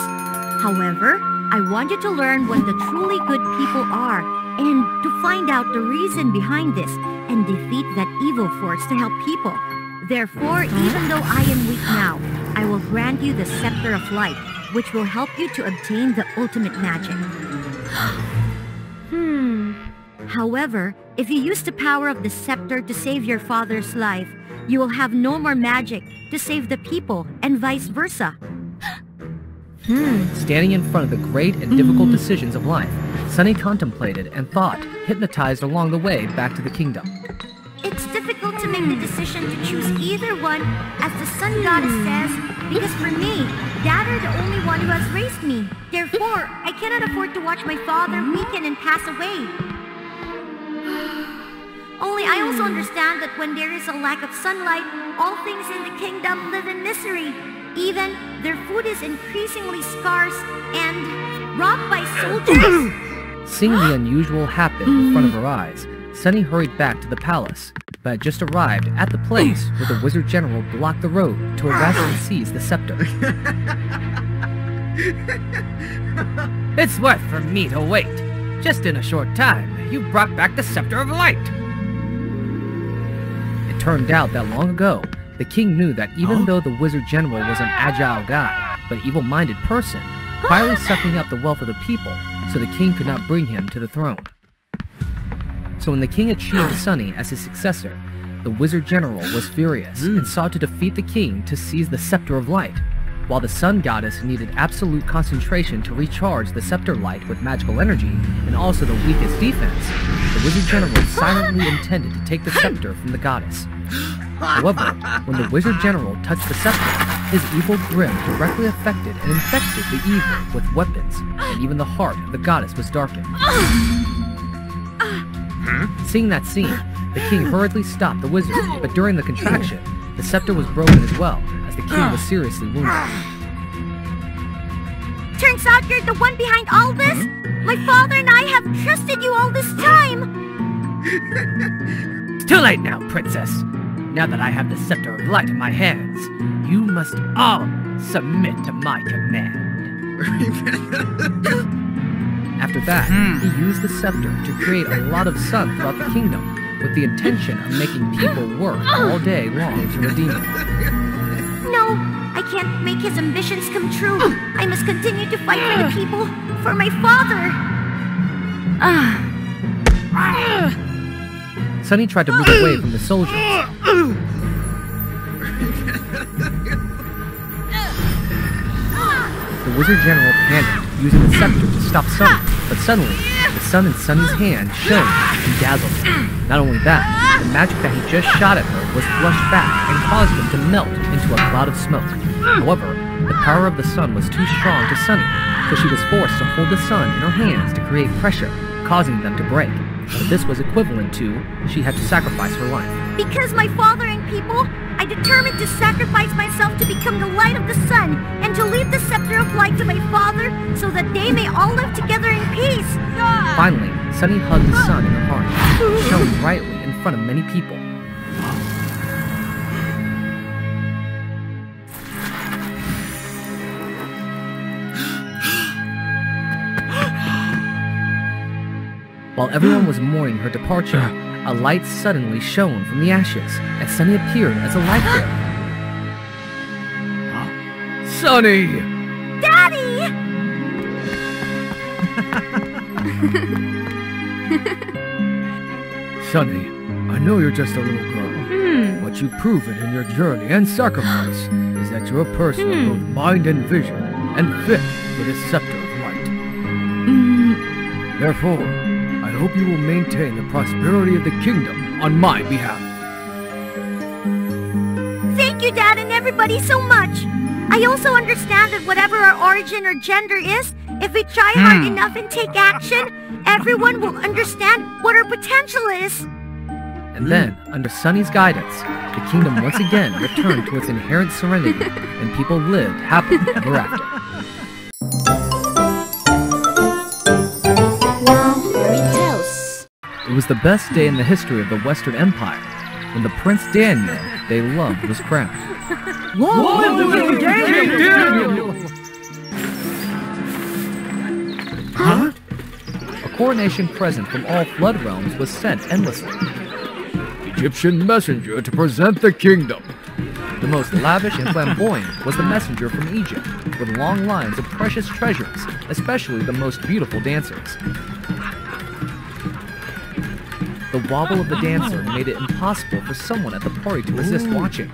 However, I want you to learn what the truly good people are and to find out the reason behind this and defeat that evil force to help people. Therefore, even though I am weak now, I will grant you the Scepter of Light, which will help you to obtain the ultimate magic. Hmm. However, if you use the power of the scepter to save your father's life, you will have no more magic to save the people and vice versa. Hmm. Standing in front of the great and difficult decisions of life, Sunny contemplated and thought, hypnotized along the way back to the kingdom. It's difficult make the decision to choose either one, as the sun goddess hmm. says, because for me, Dad are the only one who has raised me. Therefore, I cannot afford to watch my father weaken and pass away. Only I also hmm. understand that when there is a lack of sunlight, all things in the kingdom live in misery. Even their food is increasingly scarce and robbed by soldiers. Seeing the unusual happen in front of hmm. her eyes, Sunny hurried back to the palace, but just arrived at the place where the wizard general blocked the road to arrest and seize the scepter. It's worth for me to wait. Just in a short time, you brought back the Scepter of Light. It turned out that long ago, the king knew that even though the wizard general was an agile guy, but evil-minded person, quietly sucking up the wealth of the people, so the king could not bring him to the throne. So when the king achieved Sunny as his successor, the wizard general was furious and hmm. sought to defeat the king to seize the Scepter of Light. While the sun goddess needed absolute concentration to recharge the scepter light with magical energy and also the weakest defense, the wizard general silently intended to take the scepter from the goddess. However, when the wizard general touched the scepter, his evil grin directly affected and infected the evil with weapons, and even the heart of the goddess was darkened. Seeing that scene, the king hurriedly stopped the wizard, but during the contraction, the scepter was broken as well, as the king was seriously wounded. Turns out you're the one behind all this? My father and I have trusted you all this time! It's too late now, princess. Now that I have the Scepter of Light in my hands, you must all submit to my command. After that, he hmm. used the scepter to create a lot of sun throughout the kingdom, with the intention of making people work all day long to redeem it. No, I can't make his ambitions come true. I must continue to fight for the people, for my father. Sunny tried to move away from the soldiers. The wizard general panicked, using the scepter to stop Sunny, but suddenly, the sun in Sunny's hand shone and dazzled him. Not only that, the magic that he just shot at her was flushed back and caused him to melt into a cloud of smoke. However, the power of the sun was too strong to Sunny, so she was forced to hold the sun in her hands to create pressure, causing them to break. But this was equivalent to she had to sacrifice her life. Because my father and people, I determined to sacrifice myself to become the light of the sun and to leave the scepter of light to my father so that they may all live together in peace. Finally, Sunny hugged the sun in her heart, shone brightly in front of many people. While everyone was mourning her departure, a light suddenly shone from the ashes, and Sunny appeared as a light bearer. Sunny! Daddy! Sunny, I know you're just a little girl. Hmm. What you've proven in your journey and sacrifice is that you're a person of hmm. both mind and vision, and fit for this scepter of light. Mm. Therefore, I hope you will maintain the prosperity of the kingdom on my behalf. Thank you, Dad, and everybody so much. I also understand that whatever our origin or gender is, if we try hard hmm. enough and take action, everyone will understand what our potential is. And then, under Sunny's guidance, the kingdom once again returned to its inherent serenity, and people lived happily ever after. It was the best day in the history of the Western Empire, when the Prince Daniel they loved was crowned. A coronation present from all flood realms was sent endlessly. Egyptian messenger to present the kingdom. The most lavish and flamboyant was the messenger from Egypt, with long lines of precious treasures, especially the most beautiful dancers. The wobble of the dancer made it impossible for someone at the party to resist watching.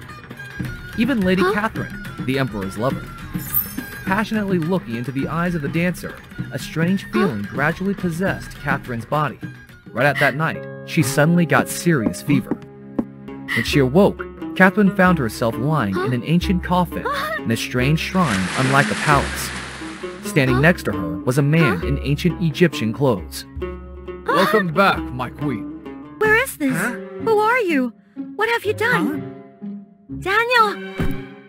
Even Lady Catherine, the Emperor's lover. passionately looking into the eyes of the dancer, a strange feeling gradually possessed Catherine's body. Right at that night, she suddenly got serious fever. When she awoke, Catherine found herself lying in an ancient coffin in a strange shrine unlike a palace. Standing next to her was a man in ancient Egyptian clothes. Welcome back, my queen. Where is this? Who are you? What have you done? Daniel!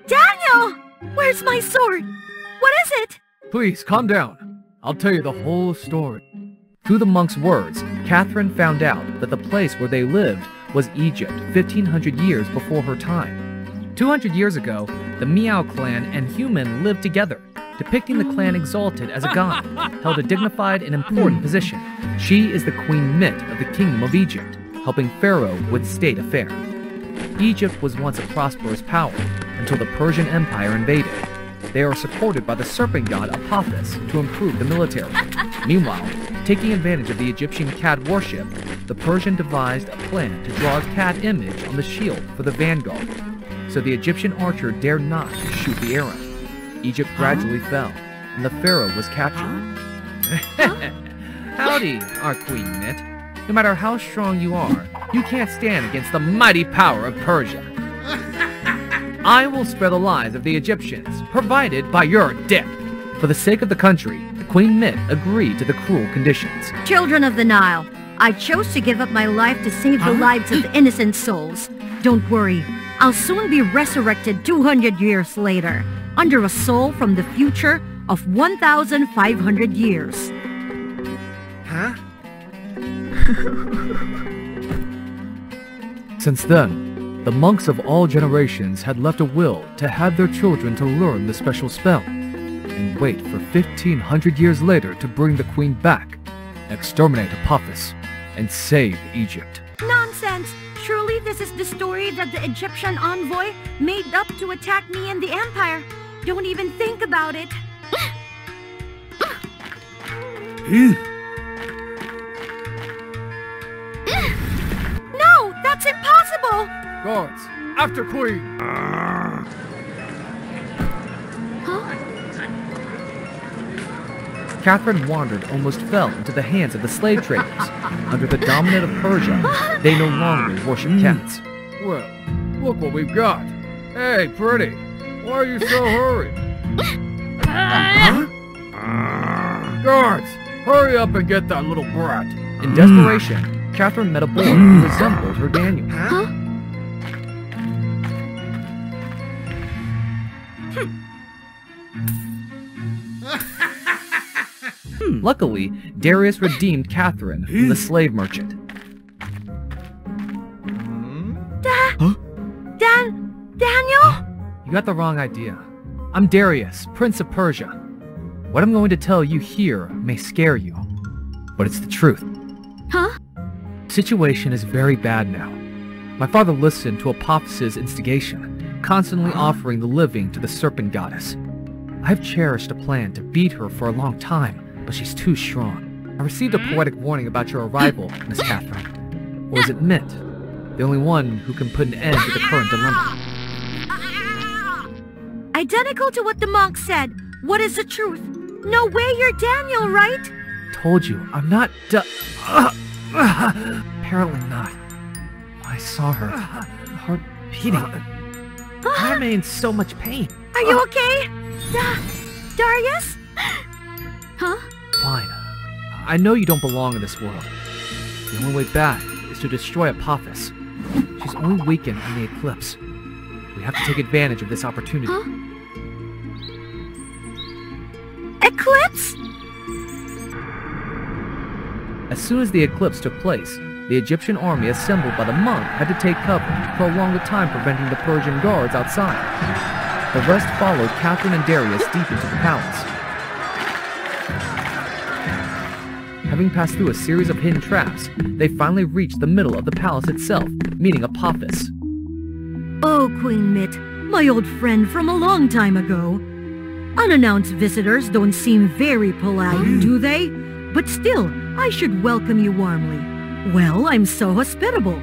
Daniel! Where's my sword? What is it? Please, calm down. I'll tell you the whole story. Through the monk's words, Catherine found out that the place where they lived was Egypt 1500 years before her time. 200 years ago, the Miao clan and human lived together, depicting the clan exalted as a god, held a dignified and important position. She is the Queen Mit of the Kingdom of Egypt, helping Pharaoh with state affairs. Egypt was once a prosperous power until the Persian Empire invaded. They are supported by the serpent god Apophis to improve the military. Meanwhile, taking advantage of the Egyptian cat worship, the Persian devised a plan to draw a cat image on the shield for the vanguard, so the Egyptian archer dared not shoot the arrow. Egypt gradually fell, and the pharaoh was captured. Howdy, our Queen Mit. No matter how strong you are, you can't stand against the mighty power of Persia. I will spare the lives of the Egyptians, provided by your death. For the sake of the country, Queen Mit agreed to the cruel conditions. Children of the Nile, I chose to give up my life to save the lives of innocent souls. Don't worry, I'll soon be resurrected 200 years later, under a soul from the future of 1,500 years. Huh? Since then, the monks of all generations had left a will to have their children to learn the special spell, and wait for 1500 years later to bring the queen back, exterminate Apophis, and save Egypt. Nonsense! Surely this is the story that the Egyptian envoy made up to attack me and the Empire. Don't even think about it. Hmm. No, that's impossible! Guards, after queen! Catherine wandered almost fell into the hands of the slave traders. Under the dominant of Persia, they no longer worship hmm. cats. Well, look what we've got. Hey, pretty, why are you so hurried? Guards, hurry up and get that little brat. In desperation, mm. Catherine met a boy mm. who resembled her Daniel. Hmm. Luckily, Darius redeemed Catherine from the slave merchant. Hmm? Dan... Daniel? You got the wrong idea. I'm Darius, Prince of Persia. What I'm going to tell you here may scare you, but it's the truth. Huh? Situation is very bad now. My father listened to Apophis' instigation, constantly offering the living to the serpent goddess. I've cherished a plan to beat her for a long time, but she's too strong. I received a hmm? poetic warning about your arrival, Miss Catherine. Or is it Mint? The only one who can put an end to the current dilemma. Identical to what the monk said. What is the truth? No way you're Daniel, right? Told you, I'm not du- Apparently not. I saw her. Heart beating. I'm ah. in so much pain. Are you ah. okay? Da- Darius? Huh? Fine. I know you don't belong in this world. The only way back is to destroy Apophis. She's only weakened in the eclipse. We have to take advantage of this opportunity. Huh? Eclipse? As soon as the eclipse took place, the Egyptian army assembled by the monk had to take cover to prolong the time preventing the Persian guards outside. The rest followed Catherine and Darius deep into the palace. Having passed through a series of hidden traps, they finally reached the middle of the palace itself, meeting Apophis. Oh, Queen Mit, my old friend from a long time ago. Unannounced visitors don't seem very polite, hmm. do they? But still, I should welcome you warmly. Well, I'm so hospitable.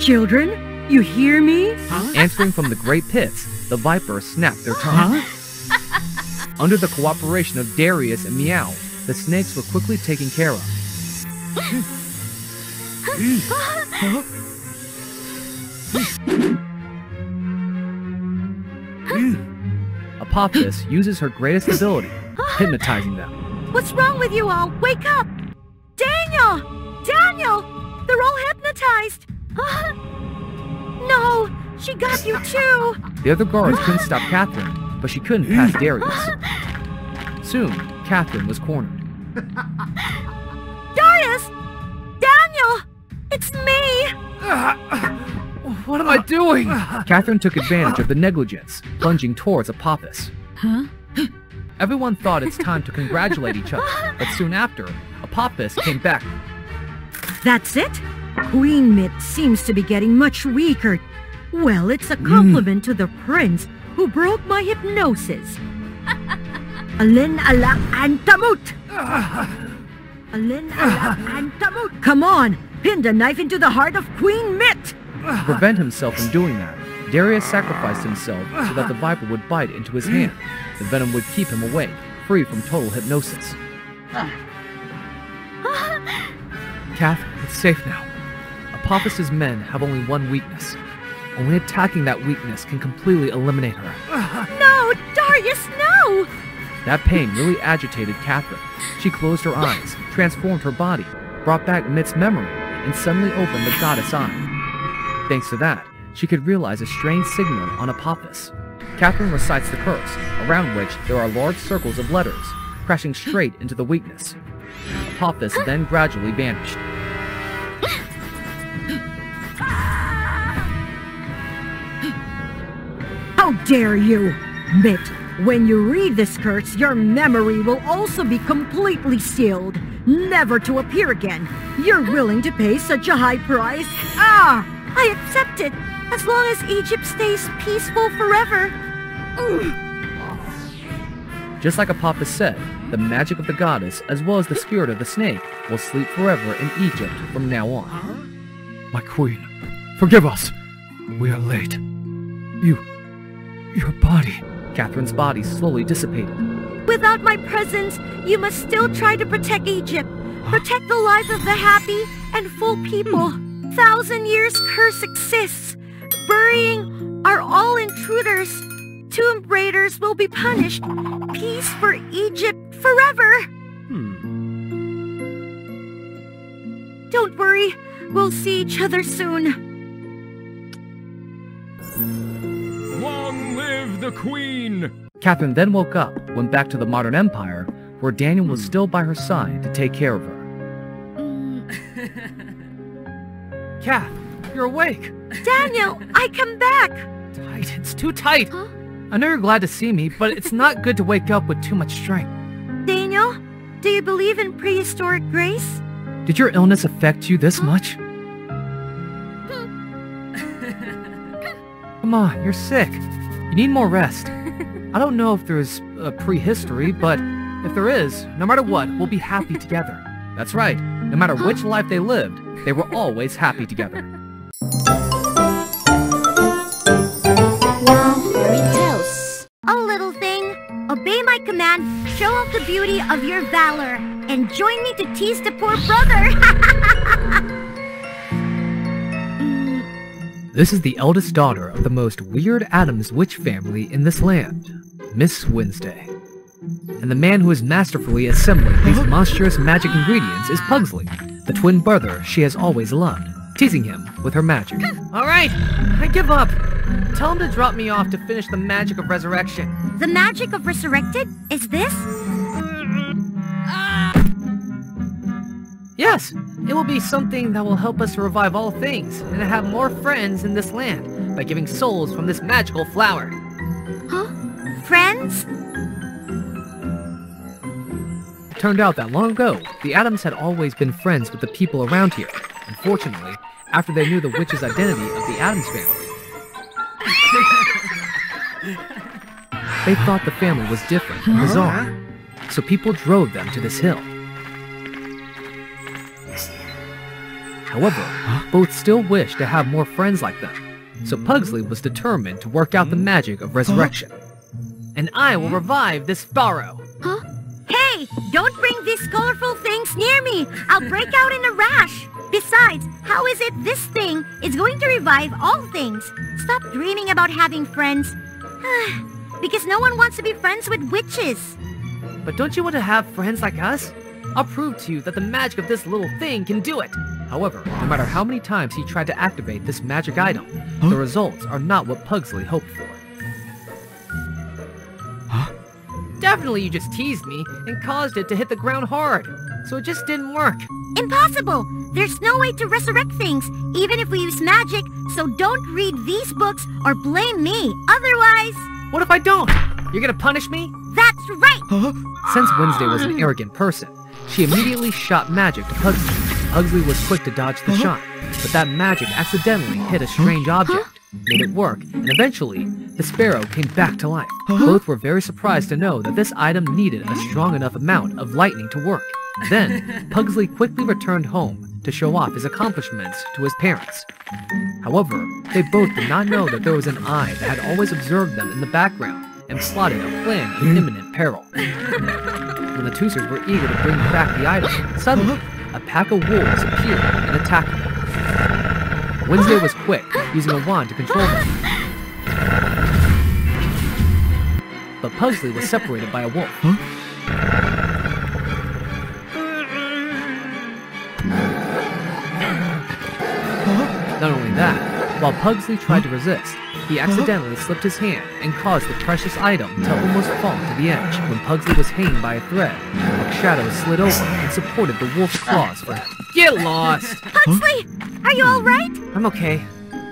Children, you hear me? Answering from the great pits, the vipers snapped their tongues. Under the cooperation of Darius and Meow, the snakes were quickly taken care of. Hmm. Apophis uses her greatest ability, hypnotizing them. What's wrong with you all? Wake up! Daniel! Daniel! They're all hypnotized! no! She got you too! The other guards couldn't stop Catherine, but she couldn't pass Darius. Soon, Catherine was cornered. What am I doing? Catherine took advantage of the negligence, plunging towards Apophis. Huh? Everyone thought it's time to congratulate each other, but soon after, Apophis came back. That's it? Queen Mitt seems to be getting much weaker. Well, it's a compliment to the prince who broke my hypnosis. Alin ala antamut! Alin ala antamut! Come on! Pin the knife into the heart of Queen Mitt! To prevent himself from doing that, Darius sacrificed himself so that the viper would bite into his hand. The venom would keep him awake, free from total hypnosis. Kath, it's safe now. Apophis's men have only one weakness. Only attacking that weakness can completely eliminate her. No! Darius, no! That pain really agitated Catherine. She closed her eyes, transformed her body, brought back Mitt's memory, and suddenly opened the goddess eye. Thanks to that, she could realize a strange signal on Apophis. Catherine recites the curse, around which there are large circles of letters, crashing straight into the weakness. Apophis then gradually vanished. How dare you! Mitt, when you read this curse, your memory will also be completely sealed, never to appear again. You're willing to pay such a high price? Ah! I accept it, as long as Egypt stays peaceful forever. Just like Apophis said, the magic of the goddess, as well as the spirit of the snake, will sleep forever in Egypt from now on. My queen, forgive us. We are late. You... your body... Catherine's body slowly dissipated. Without my presence, you must still try to protect Egypt. Protect the lives of the happy and full people. Thousand years curse exists. Burying are all intruders. Tomb raiders will be punished. Peace for Egypt forever. Hmm. Don't worry. We'll see each other soon. Long live the queen! Catherine then woke up, went back to the modern empire, where Daniel was still by her side to take care of her. Kath, you're awake! Daniel, I come back. Tight, it's too tight! Huh? I know you're glad to see me, but it's not good to wake up with too much strength. Daniel, do you believe in prehistoric grace? Did your illness affect you this much? Come on, you're sick. You need more rest. I don't know if there's a prehistory, but if there is, no matter what, we'll be happy together. That's right. No matter which life they lived, they were always happy together. Fairy Tales. A little thing. Obey my command, show off the beauty of your valor, and join me to tease the poor brother. Mm. This is the eldest daughter of the most weird Addams witch family in this land, Miss Wednesday. And the man who is masterfully assembling these uh-huh. monstrous magic ingredients is Pugsley, the twin brother she has always loved, teasing him with her magic. Alright, I give up. Tell him to drop me off to finish the magic of resurrection. the magic of resurrected? Is this? Yes, it will be something that will help us revive all things and have more friends in this land by giving souls from this magical flower. Huh? Friends? Turned out that long ago, the Addams had always been friends with the people around here. Unfortunately, after they knew the witch's identity of the Addams family, they thought the family was different and bizarre. So people drove them to this hill. However, both still wished to have more friends like them, so Pugsley was determined to work out the hmm? magic of resurrection. and I will revive this Sparrow. Hey, don't bring these colorful things near me. I'll break out in a rash. Besides, how is it this thing is going to revive all things? Stop dreaming about having friends. because no one wants to be friends with witches. But don't you want to have friends like us? I'll prove to you that the magic of this little thing can do it. However, no matter how many times he tried to activate this magic item, the results are not what Pugsley hoped for. Definitely you just teased me and caused it to hit the ground hard. So it just didn't work. Impossible! There's no way to resurrect things, even if we use magic, so don't read these books or blame me. Otherwise... What if I don't? You're gonna punish me? That's right! Since Wednesday was an arrogant person, she immediately shot magic to Pugsley. Pugsley was quick to dodge the uh-huh. shot, but that magic accidentally hit a uh-huh. strange object, made it work, and eventually, the sparrow came back to life. Uh-huh. Both were very surprised to know that this item needed a strong enough amount of lightning to work. Then, Pugsley quickly returned home to show off his accomplishments to his parents. However, they both did not know that there was an eye that had always observed them in the background and plotted a plan in imminent peril. When the Toosers were eager to bring back the item, suddenly, a pack of wolves appeared and attacked them. Wednesday was quick, using a wand to control them. But Pugsley was separated by a wolf. Not only that, while Pugsley tried to resist, he accidentally slipped his hand and caused the precious item to almost fall to the edge. When Pugsley was hanging by a thread, a shadow slid over and supported the wolf's claws for him. Get lost! Pugsley, are you alright? I'm okay.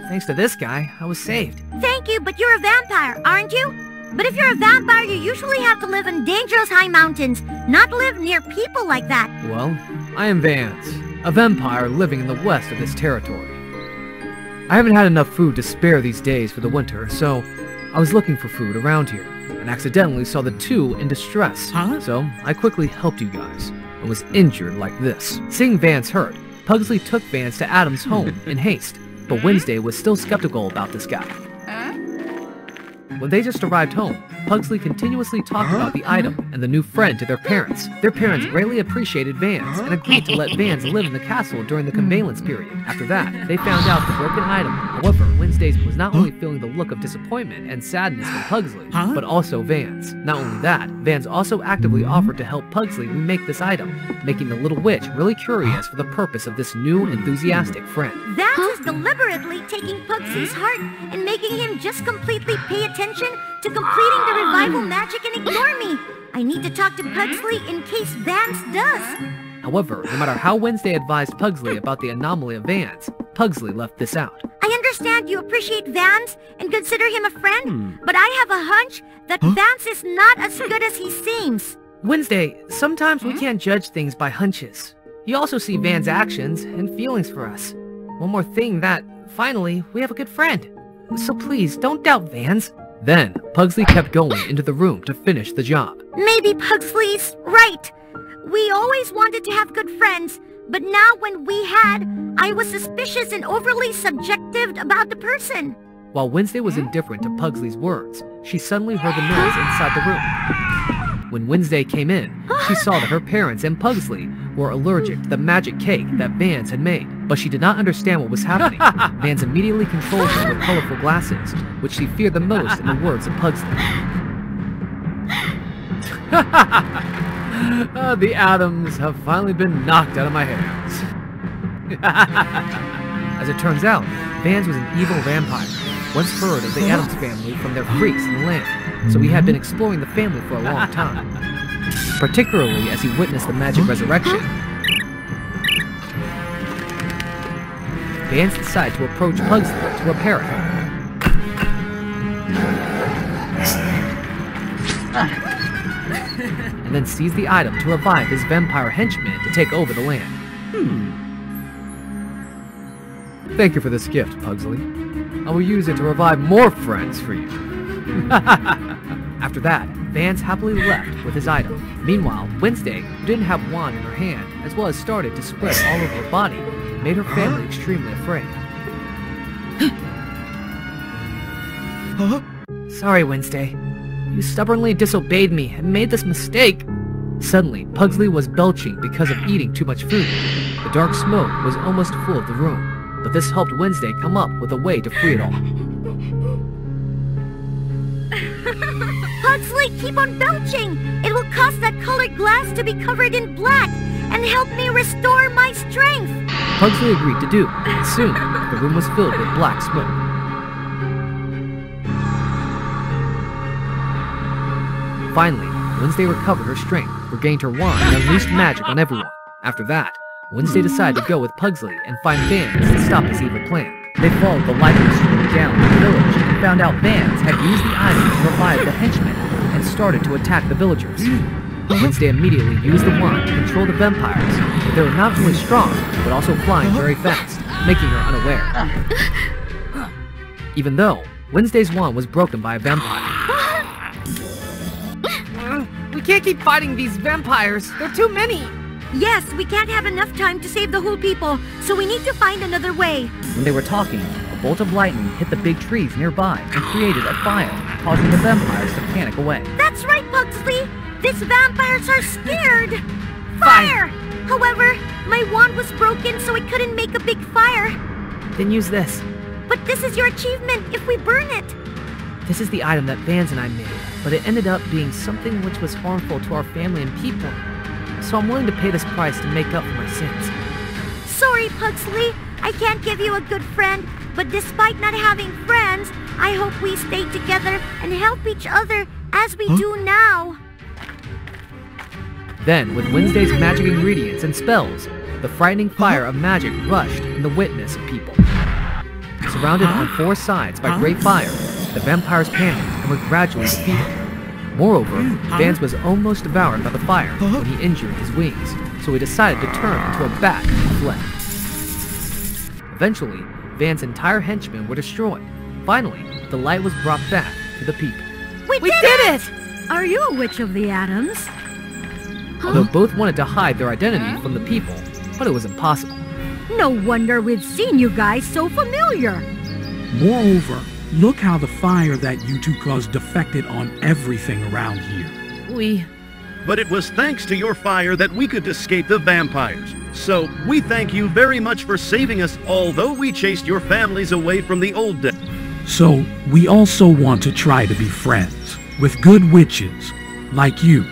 Thanks to this guy, I was saved. Thank you, but you're a vampire, aren't you? But if you're a vampire, you usually have to live in dangerous high mountains, not live near people like that. Well, I am Vance, a vampire living in the west of this territory. I haven't had enough food to spare these days for the winter, so I was looking for food around here and accidentally saw the two in distress. So I quickly helped you guys and was injured like this. Seeing Vance hurt, Pugsley took Vance to Addams home in haste, but Wednesday was still skeptical about this guy. When they just arrived home, Pugsley continuously talked about the item and the new friend to their parents. Their parents greatly appreciated Vance and agreed to let Vance live in the castle during the convalescence period. After that, they found out the broken item. However, Wednesdays was not only feeling the look of disappointment and sadness from Pugsley, but also Vance. Not only that, Vance also actively offered to help Pugsley remake this item, making the little witch really curious for the purpose of this new enthusiastic friend. Vance is deliberately taking Pugsley's heart and making him just completely pay attention to completing the revival magic and ignore me. I need to talk to Pugsley in case Vance does. However, no matter how Wednesday advised Pugsley about the anomaly of Vance, Pugsley left this out. I understand you appreciate Vance and consider him a friend, hmm. but I have a hunch that Vance is not as good as he seems. Wednesday, sometimes we can't judge things by hunches. You also see Vance's hmm. actions and feelings for us. One more thing that, finally, we have a good friend. So please, don't doubt Vance. Then, Pugsley kept going into the room to finish the job. Maybe Pugsley's right. We always wanted to have good friends, but now when we had, I was suspicious and overly subjective about the person. While Wednesday was indifferent to Pugsley's words, she suddenly heard the noise inside the room. When Wednesday came in, she saw that her parents and Pugsley were allergic to the magic cake that Vance had made. But she did not understand what was happening. Vance immediately controlled her with colorful glasses, which she feared the most in the words of Pugsley. Uh, the atoms have finally been knocked out of my hands. As it turns out, Vance was an evil vampire, once heard of the Addams family from their freaks in the land, so he had been exploring the family for a long time. Particularly as he witnessed the magic resurrection. Vance decided to approach Pugsley to repair it. And then seize the item to revive his vampire henchman to take over the land. Hmm. Thank you for this gift, Pugsley. I will use it to revive more friends for you. After that, Vance happily left with his item. Meanwhile, Wednesday, who didn't have wand in her hand, as well as started to spread all over her body, made her family extremely afraid. huh? Sorry, Wednesday. You stubbornly disobeyed me and made this mistake. Suddenly, Pugsley was belching because of eating too much food. The dark smoke was almost full of the room, but this helped Wednesday come up with a way to free it all. Pugsley, keep on belching! It will cause that colored glass to be covered in black and help me restore my strength! Pugsley agreed to do, and soon the room was filled with black smoke. Finally, Wednesday recovered her strength, regained her wand, and unleashed magic on everyone. After that, Wednesday decided to go with Pugsley and find Vance to stop his evil plan. They followed the lightning stream down to the village and found out Vance had used the item to revive the henchmen and started to attack the villagers. Wednesday immediately used the wand to control the vampires, but they were not only strong, but also flying very fast, making her unaware. Even though Wednesday's wand was broken by a vampire. We can't keep fighting these vampires. They're too many. Yes, we can't have enough time to save the whole people, so we need to find another way. When they were talking, a bolt of lightning hit the big trees nearby and created a fire, causing the vampires to panic away. That's right, Pugsley! These vampires are scared! Fire! However, my wand was broken so it couldn't make a big fire. Then use this. But this is your achievement if we burn it. This is the item that Vance and I made, but it ended up being something which was harmful to our family and people. So I'm willing to pay this price to make up for my sins. Sorry, Pugsley. I can't give you a good friend, but despite not having friends, I hope we stay together and help each other as we do now. Then, with Wednesday's magic ingredients and spells, the frightening fire of magic rushed in the witness of people. Surrounded on four sides by great fire, the vampires panicked were gradually defeated. Moreover, Vance was almost devoured by the fire when he injured his wings, so he decided to turn into a bat and fled. Eventually, Vance's entire henchmen were destroyed. Finally, the light was brought back to the people. We, We did, did it! it! Are you a witch of the Addams? Although both wanted to hide their identity from the people, but it was impossible. No wonder we've seen you guys so familiar. Moreover, look how the fire that you two caused defected on everything around here. We... But it was thanks to your fire that we could escape the vampires. So, we thank you very much for saving us, although we chased your families away from the old days. So, we also want to try to be friends with good witches like you.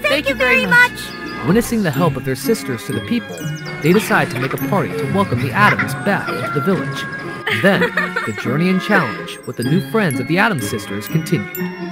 Thank, you very much. Witnessing the help of their sisters to the people, they decide to make a party to welcome the Addams back into the village. Then, the journey and challenge with the new friends of the Addams sisters continued.